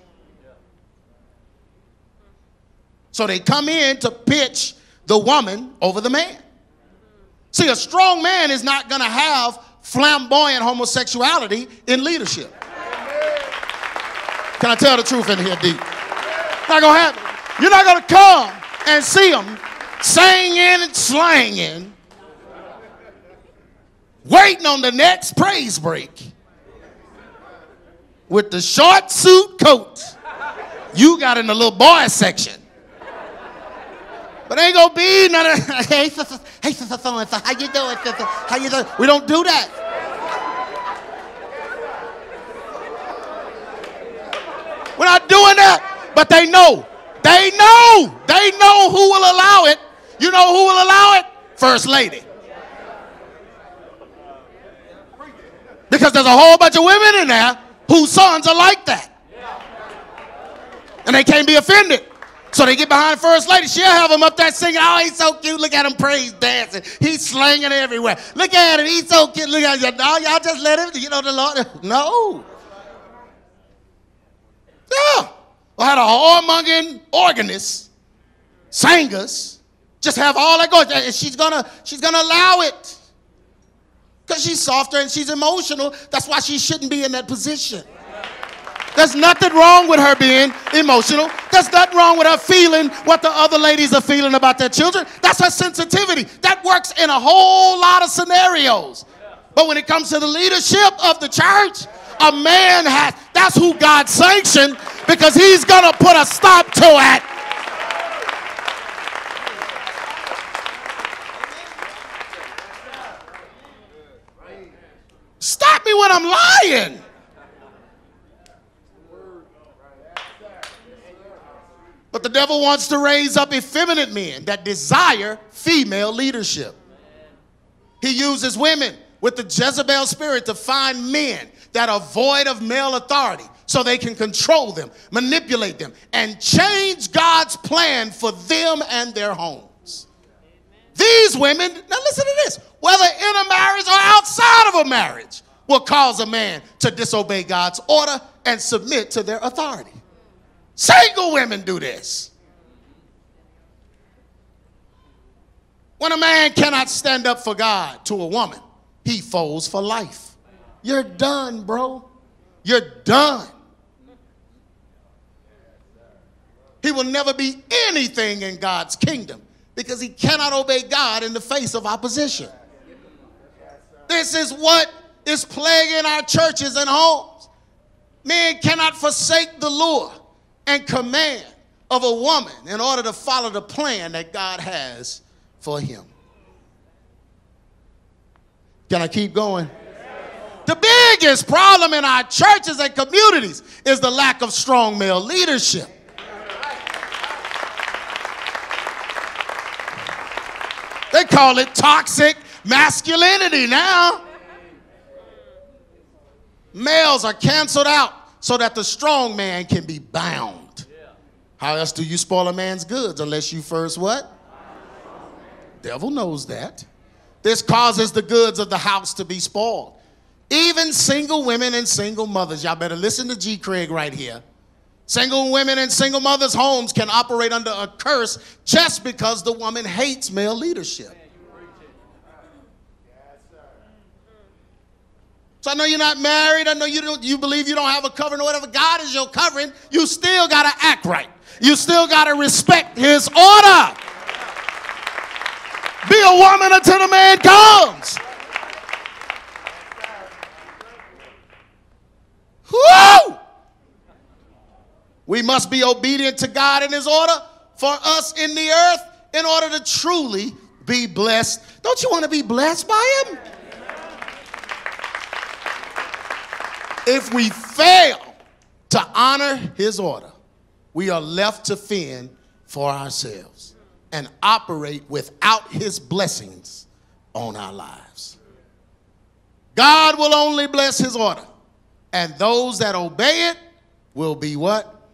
So they come in to pitch the woman over the man. See, a strong man is not going to have flamboyant homosexuality in leadership. Can I tell the truth in here, deep? Not going to happen. You're not going to come and see them singing and slanging, waiting on the next praise break with the short suit coat you got in the little boy section. But ain't gonna be none of (laughs) hey sister, hey sister so and so, how you doing, sister? How you doing? We don't do that. We're not doing that. But they know. They know. They know who will allow it. You know who will allow it? First lady. Because there's a whole bunch of women in there whose sons are like that. And they can't be offended. So they get behind First Lady. She'll have him up there singing. Oh, he's so cute. Look at him praise dancing. He's slanging everywhere. Look at him. He's so cute. Look at him. No, y'all just let him, you know, the Lord. (laughs) No. Yeah. I had a whoremongering organist, singers, just have all that going. And she's gonna, she's gonna allow it. Because she's softer and she's emotional. That's why she shouldn't be in that position. There's nothing wrong with her being emotional. There's nothing wrong with her feeling what the other ladies are feeling about their children. That's her sensitivity. That works in a whole lot of scenarios. But when it comes to the leadership of the church, a man has, that's who God sanctioned because he's going to put a stop to it. Stop me when I'm lying. But the devil wants to raise up effeminate men that desire female leadership. He uses women with the Jezebel spirit to find men that are void of male authority so they can control them, manipulate them, and change God's plan for them and their homes. These women, now listen to this, whether in a marriage or outside of a marriage, will cause a man to disobey God's order and submit to their authority. Single women do this. When a man cannot stand up for God to a woman, he falls for life. you're done, bro. You're done. He will never be anything in God's kingdom because he cannot obey God in the face of opposition. This is what is plaguing our churches and homes. Men cannot forsake the lure and command of a woman in order to follow the plan that God has for him. Can I keep going? The biggest problem in our churches and communities is the lack of strong male leadership. They call it toxic masculinity now. Males are canceled out so that the strong man can be bound. How else do you spoil a man's goods unless you first what? Devil knows that. This causes the goods of the house to be spoiled. Even single women and single mothers, y'all better listen to G. Craige right here. Single women and single mothers' homes can operate under a curse just because the woman hates male leadership. So I know you're not married. I know you don't you believe you don't have a covering or whatever. God is your covering. You still gotta act right. You still gotta respect his order. Be a woman until the man comes. Woo! We must be obedient to God in his order for us in the earth in order to truly be blessed. Don't you want to be blessed by him? If we fail to honor his order, we are left to fend for ourselves and operate without his blessings on our lives. God will only bless his order, and those that obey it will be what?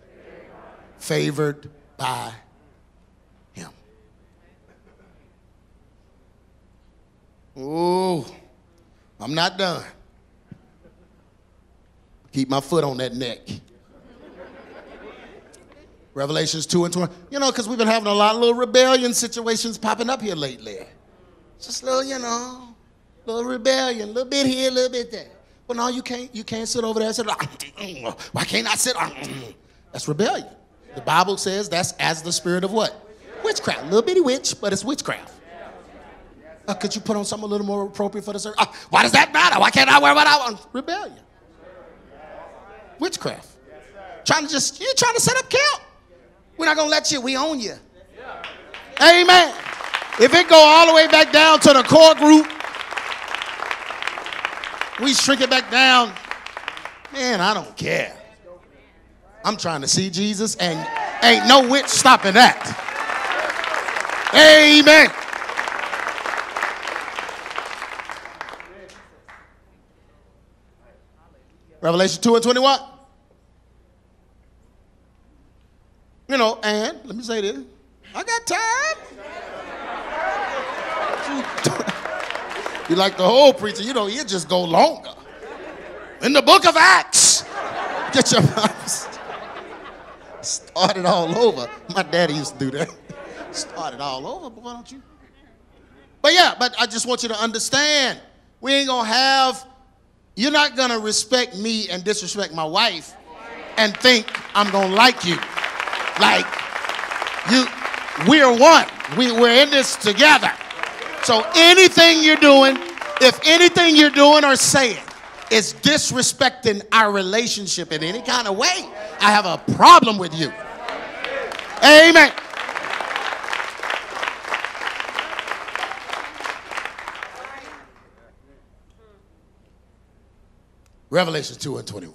Favored by him. Oh, I'm not done. Keep my foot on that neck. Revelations 2 and 20. You know, because we've been having a lot of little rebellion situations popping up here lately. Just a little, you know, little rebellion, a little bit here, a little bit there. Well, no, you can't, you can't sit over there and say, why can't I sit? That's rebellion. The Bible says that's as the spirit of what? Witchcraft. Little bitty witch, but it's witchcraft. Uh, could you put on something a little more appropriate for the service? Uh, why does that matter? Why can't I wear what I want? Rebellion witchcraft. Trying to just, you're trying to set up camp. We're not going to let you, we own you. Amen. If it go all the way back down to the core group, we shrink it back down. Man, I don't care. I'm trying to see Jesus, and ain't no witch stopping that. Amen. Revelation 2 and 21. You know, and let me say this I got time. you like the whole preacher, you know, you just go longer. In the book of Acts, get your started all over. My daddy used to do that. started all over, why don't you? But yeah, but I just want you to understand we ain't gonna have you're not going to respect me and disrespect my wife and think I'm going to like you. Like, you, we're one. We, we're in this together. So anything you're doing, if anything you're doing or saying is disrespecting our relationship in any kind of way, I have a problem with you. Amen. Revelation 2 and 21.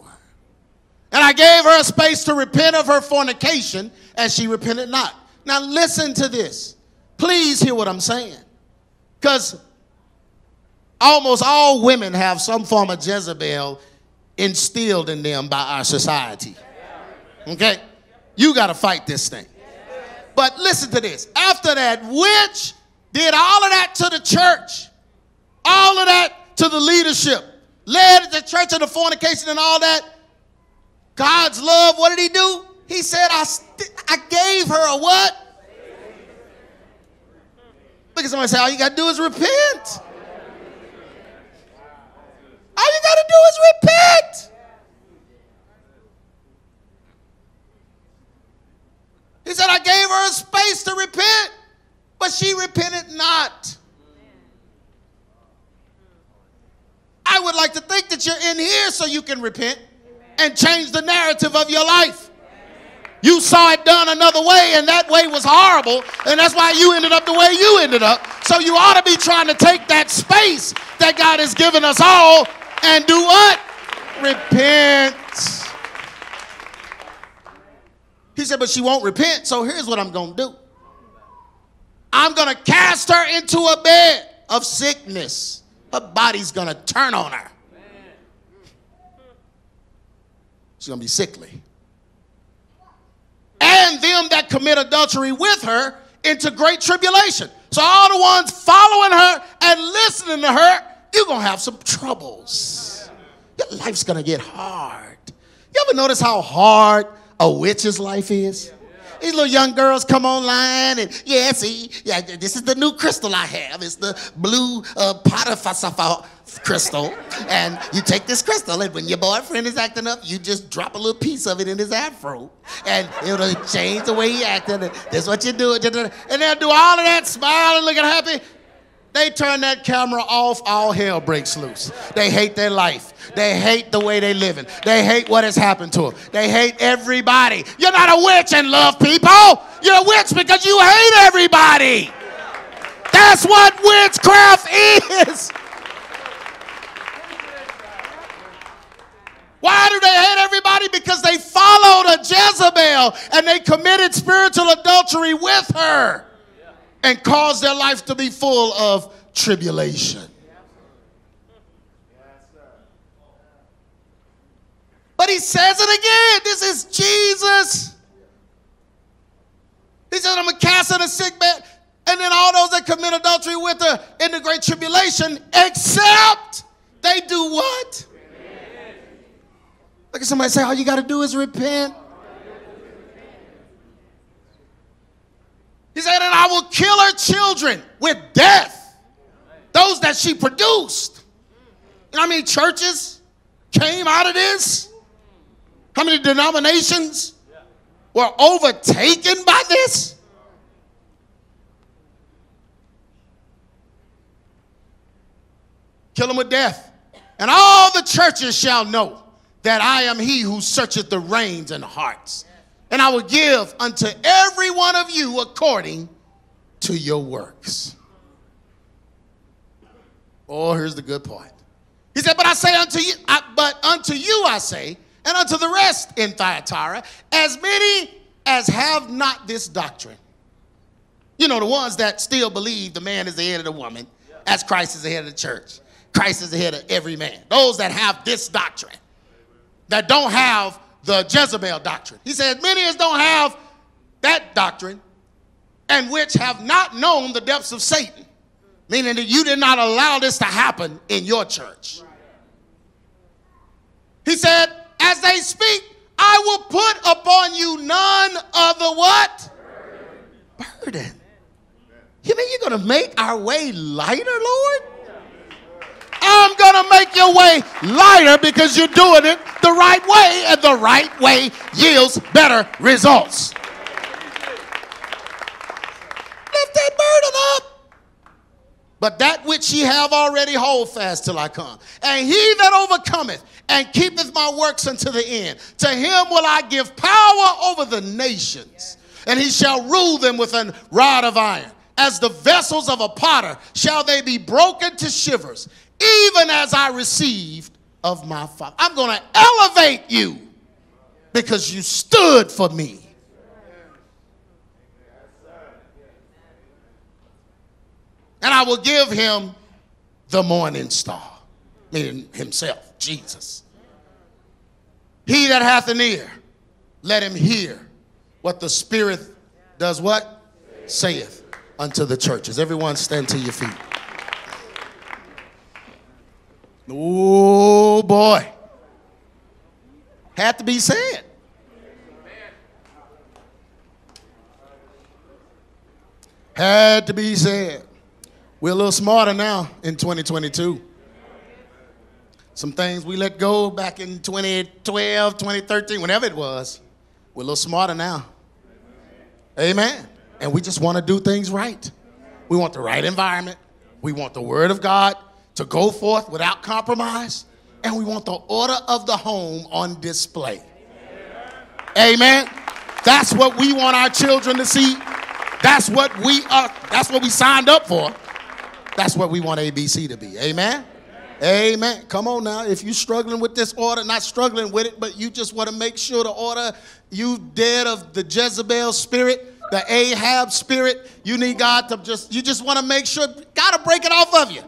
And I gave her a space to repent of her fornication, and she repented not. Now, listen to this. Please hear what I'm saying. Because almost all women have some form of Jezebel instilled in them by our society. Okay? You got to fight this thing. But listen to this. After that, witch did all of that to the church, all of that to the leadership led the church of the fornication and all that. God's love, what did he do? He said, I, st- I gave her a what? Look at somebody say, all you got to do is repent. All you got to do is repent. He said, I gave her a space to repent, but she repented not. I would like to think that you're in here so you can repent and change the narrative of your life. You saw it done another way, and that way was horrible, and that's why you ended up the way you ended up. So you ought to be trying to take that space that God has given us all and do what? Repent. He said, but she won't repent, so here's what I'm going to do I'm going to cast her into a bed of sickness. Her body's going to turn on her. She's going to be sickly. And them that commit adultery with her into great tribulation. So, all the ones following her and listening to her, you're going to have some troubles. Your life's going to get hard. You ever notice how hard a witch's life is? These little young girls come online and yeah, see, yeah, this is the new crystal I have. It's the blue uh, Potiphar crystal. And you take this crystal, and when your boyfriend is acting up, you just drop a little piece of it in his afro. And it'll change the way he acting. That's what you do. And they'll do all of that, smile and looking happy. They turn that camera off, all hell breaks loose. They hate their life. They hate the way they're living. They hate what has happened to them. They hate everybody. You're not a witch and love people. You're a witch because you hate everybody. That's what witchcraft is. Why do they hate everybody? Because they followed a Jezebel and they committed spiritual adultery with her and cause their life to be full of tribulation. But he says it again. This is Jesus. He said, I'm going to cast in a sick bed. And then all those that commit adultery with her in the great tribulation, except they do what? Look at somebody say, all you got to do is repent. He said, and I will kill her children with death. Those that she produced. You know how many churches came out of this? How many denominations were overtaken by this? Kill them with death. And all the churches shall know that I am he who searcheth the reins and hearts and I will give unto every one of you according to your works. Oh, here's the good part. He said, But I say unto you, I, but unto you I say, and unto the rest in Thyatira, as many as have not this doctrine. You know, the ones that still believe the man is the head of the woman, as Christ is the head of the church. Christ is the head of every man. Those that have this doctrine, that don't have the Jezebel doctrine. He said, Many as don't have that doctrine, and which have not known the depths of Satan, meaning that you did not allow this to happen in your church. He said, As they speak, I will put upon you none other what? Burden. You mean you're going to make our way lighter, Lord? I'm going to make your way lighter because you're doing it the right way, and the right way yields better results. Lift that burden up. But that which ye have already hold fast till I come. And he that overcometh and keepeth my works unto the end, to him will I give power over the nations, and he shall rule them with a rod of iron. As the vessels of a potter shall they be broken to shivers, even as I received of my Father. I'm going to elevate you because you stood for me. And I will give him the morning star, meaning himself, Jesus. He that hath an ear, let him hear what the Spirit does what? Saith unto the churches. Everyone stand to your feet. Oh boy. Had to be said. Had to be said. We're a little smarter now in 2022. Some things we let go back in 2012, 2013, whenever it was. We're a little smarter now. Amen. And we just want to do things right. We want the right environment. We want the word of God to go forth without compromise. And we want the order of the home on display. Amen. That's what we want our children to see. That's what we are, that's what we signed up for. That's what we want ABC to be. Amen. Amen. Come on now. If you're struggling with this order, not struggling with it, but you just want to make sure the order, you dead of the Jezebel spirit, the Ahab spirit, you need God to just, you just want to make sure, got to break it off of you.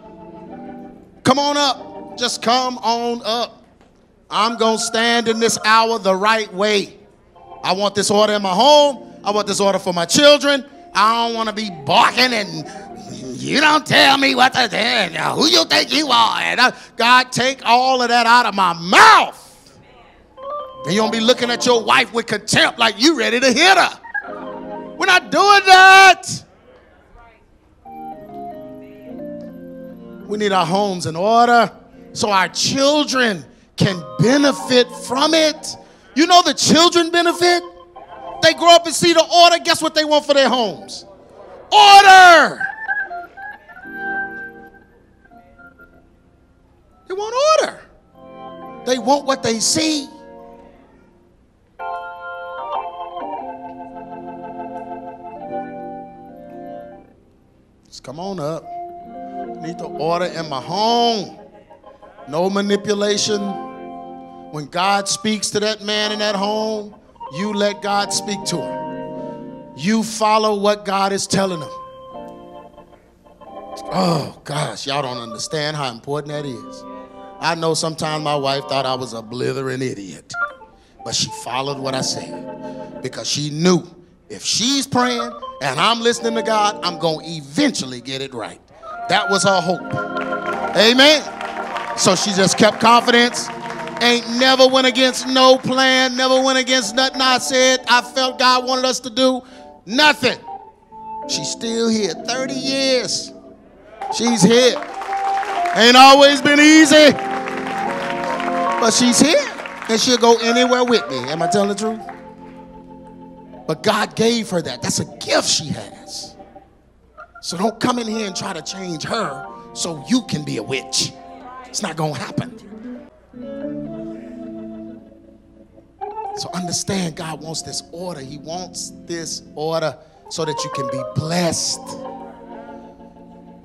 Come on up. Just come on up. I'm going to stand in this hour the right way. I want this order in my home. I want this order for my children. I don't want to be barking and you don't tell me what to do. Who you think you are? And uh, God, take all of that out of my mouth. And you don't be looking at your wife with contempt like you ready to hit her. We're not doing that. We need our homes in order so our children can benefit from it. You know the children benefit? They grow up and see the order. Guess what they want for their homes? Order. They want order. They want what they see. Just come on up. Need the order in my home. No manipulation. When God speaks to that man in that home, you let God speak to him. You follow what God is telling him. Oh, gosh, y'all don't understand how important that is. I know sometimes my wife thought I was a blithering idiot, but she followed what I said because she knew if she's praying and I'm listening to God, I'm going to eventually get it right. That was her hope. Amen. So she just kept confidence. Ain't never went against no plan, never went against nothing I said I felt God wanted us to do. Nothing. She's still here. 30 years. She's here. Ain't always been easy. But she's here. And she'll go anywhere with me. Am I telling the truth? But God gave her that. That's a gift she has. So don't come in here and try to change her so you can be a witch. It's not going to happen. So understand God wants this order. He wants this order so that you can be blessed.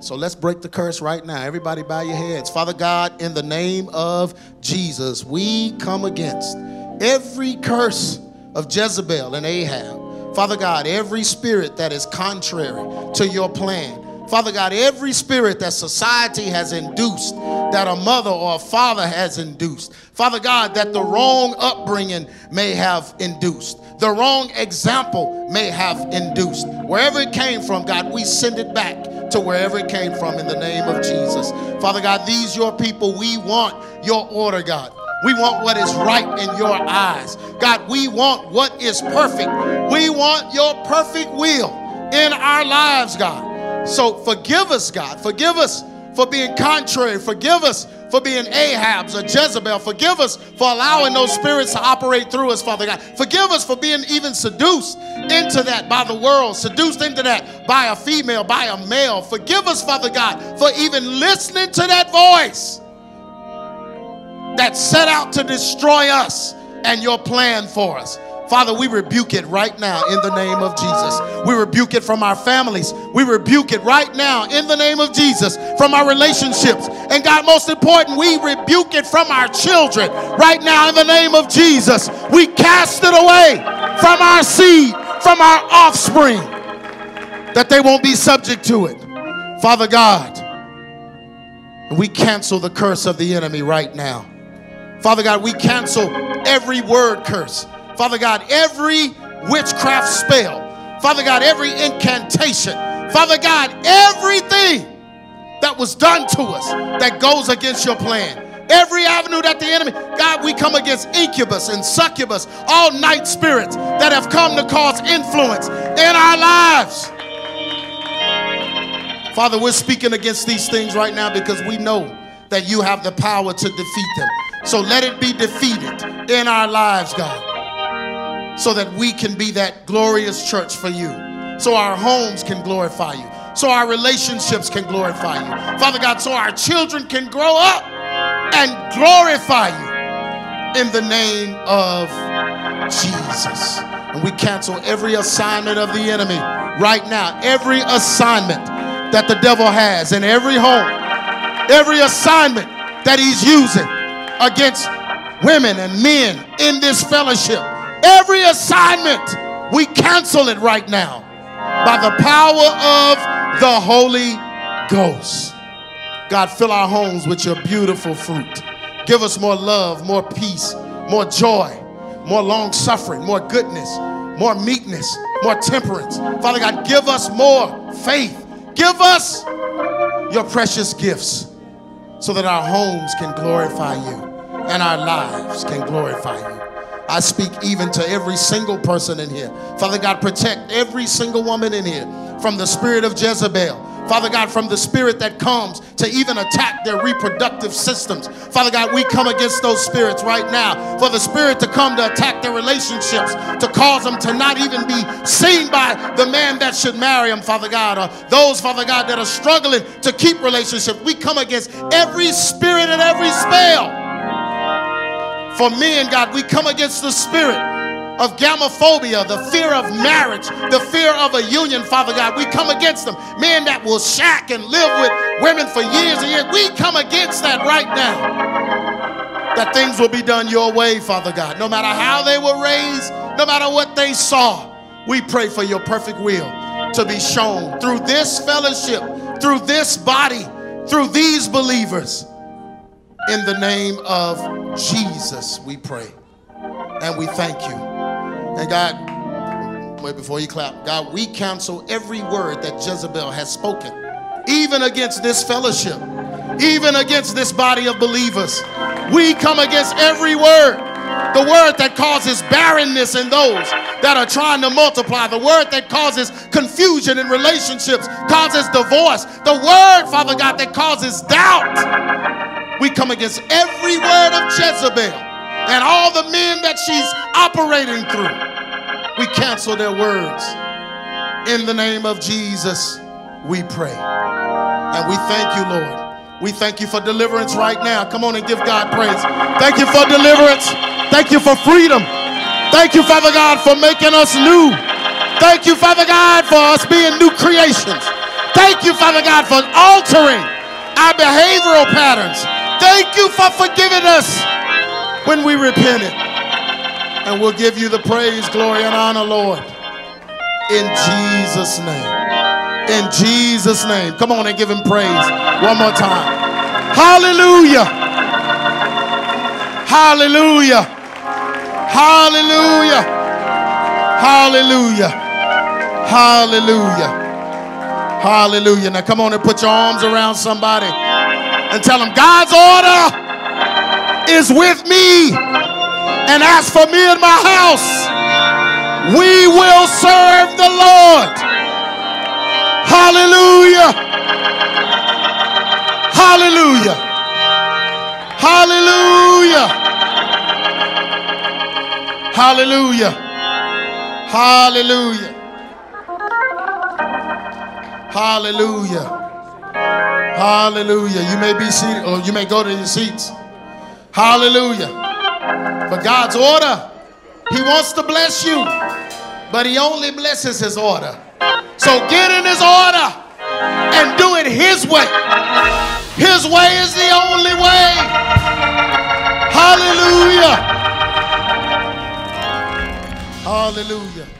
So let's break the curse right now. Everybody bow your heads. Father God, in the name of Jesus, we come against every curse of Jezebel and Ahab. Father God, every spirit that is contrary to your plan. Father God, every spirit that society has induced, that a mother or a father has induced, Father God, that the wrong upbringing may have induced, the wrong example may have induced. Wherever it came from, God, we send it back to wherever it came from in the name of Jesus. Father God, these your people, we want your order, God. We want what is right in your eyes. God, we want what is perfect. We want your perfect will in our lives, God. So forgive us, God. Forgive us for being contrary. Forgive us for being Ahabs or Jezebel. Forgive us for allowing those spirits to operate through us, Father God. Forgive us for being even seduced into that by the world, seduced into that by a female, by a male. Forgive us, Father God, for even listening to that voice that set out to destroy us and your plan for us. Father, we rebuke it right now in the name of Jesus. We rebuke it from our families. We rebuke it right now in the name of Jesus from our relationships. And God, most important, we rebuke it from our children right now in the name of Jesus. We cast it away from our seed, from our offspring, that they won't be subject to it. Father God, we cancel the curse of the enemy right now. Father God, we cancel every word curse Father God, every witchcraft spell, Father God, every incantation, Father God, everything that was done to us that goes against your plan. Every avenue that the enemy, God, we come against incubus and succubus, all night spirits that have come to cause influence in our lives. Father, we're speaking against these things right now because we know that you have the power to defeat them. So let it be defeated in our lives, God so that we can be that glorious church for you, so our homes can glorify you, so our relationships can glorify you. Father God, so our children can grow up and glorify you in the name of Jesus. And we cancel every assignment of the enemy right now, every assignment that the devil has in every home, every assignment that he's using against women and men in this fellowship, every assignment, we cancel it right now by the power of the Holy Ghost. God, fill our homes with your beautiful fruit. Give us more love, more peace, more joy, more long suffering, more goodness, more meekness, more temperance. Father God, give us more faith. Give us your precious gifts so that our homes can glorify you and our lives can glorify you. I speak even to every single person in here. Father God, protect every single woman in here from the spirit of Jezebel. Father God, from the spirit that comes to even attack their reproductive systems. Father God, we come against those spirits right now. For the spirit to come to attack their relationships, to cause them to not even be seen by the man that should marry them, Father God, or those, Father God, that are struggling to keep relationships. We come against every spirit and every spell. For men, God, we come against the spirit of gamophobia, the fear of marriage, the fear of a union, Father God. We come against them. Men that will shack and live with women for years and years. We come against that right now. That things will be done your way, Father God. No matter how they were raised, no matter what they saw, we pray for your perfect will to be shown through this fellowship, through this body, through these believers. In the name of Jesus, we pray. And we thank you. And God, wait before you clap. God, we cancel every word that Jezebel has spoken, even against this fellowship, even against this body of believers. We come against every word. The word that causes barrenness in those that are trying to multiply. The word that causes confusion in relationships, causes divorce. The word, Father God, that causes doubt. We come against every word of Jezebel and all the men that she's operating through. We cancel their words. In the name of Jesus, we pray. And we thank you, Lord. We thank you for deliverance right now. Come on and give God praise. Thank you for deliverance. Thank you for freedom. Thank you, Father God, for making us new. Thank you, Father God, for us being new creations. Thank you, Father God, for altering our behavioral patterns. Thank you for forgiving us when we repented. And we'll give you the praise, glory, and honor, Lord. In Jesus' name. In Jesus' name. Come on and give him praise one more time. Hallelujah. Hallelujah. Hallelujah. Hallelujah. Hallelujah. Hallelujah. Now come on and put your arms around somebody and tell them God's order is with me. And as for me and my house, we will serve the Lord. Hallelujah. Hallelujah. Hallelujah. Hallelujah. Hallelujah. Hallelujah. Hallelujah. You may be seated or you may go to your seats. Hallelujah. For God's order, He wants to bless you, but He only blesses His order. So get in His order and do it His way. His way is the only way. Hallelujah. Hallelujah.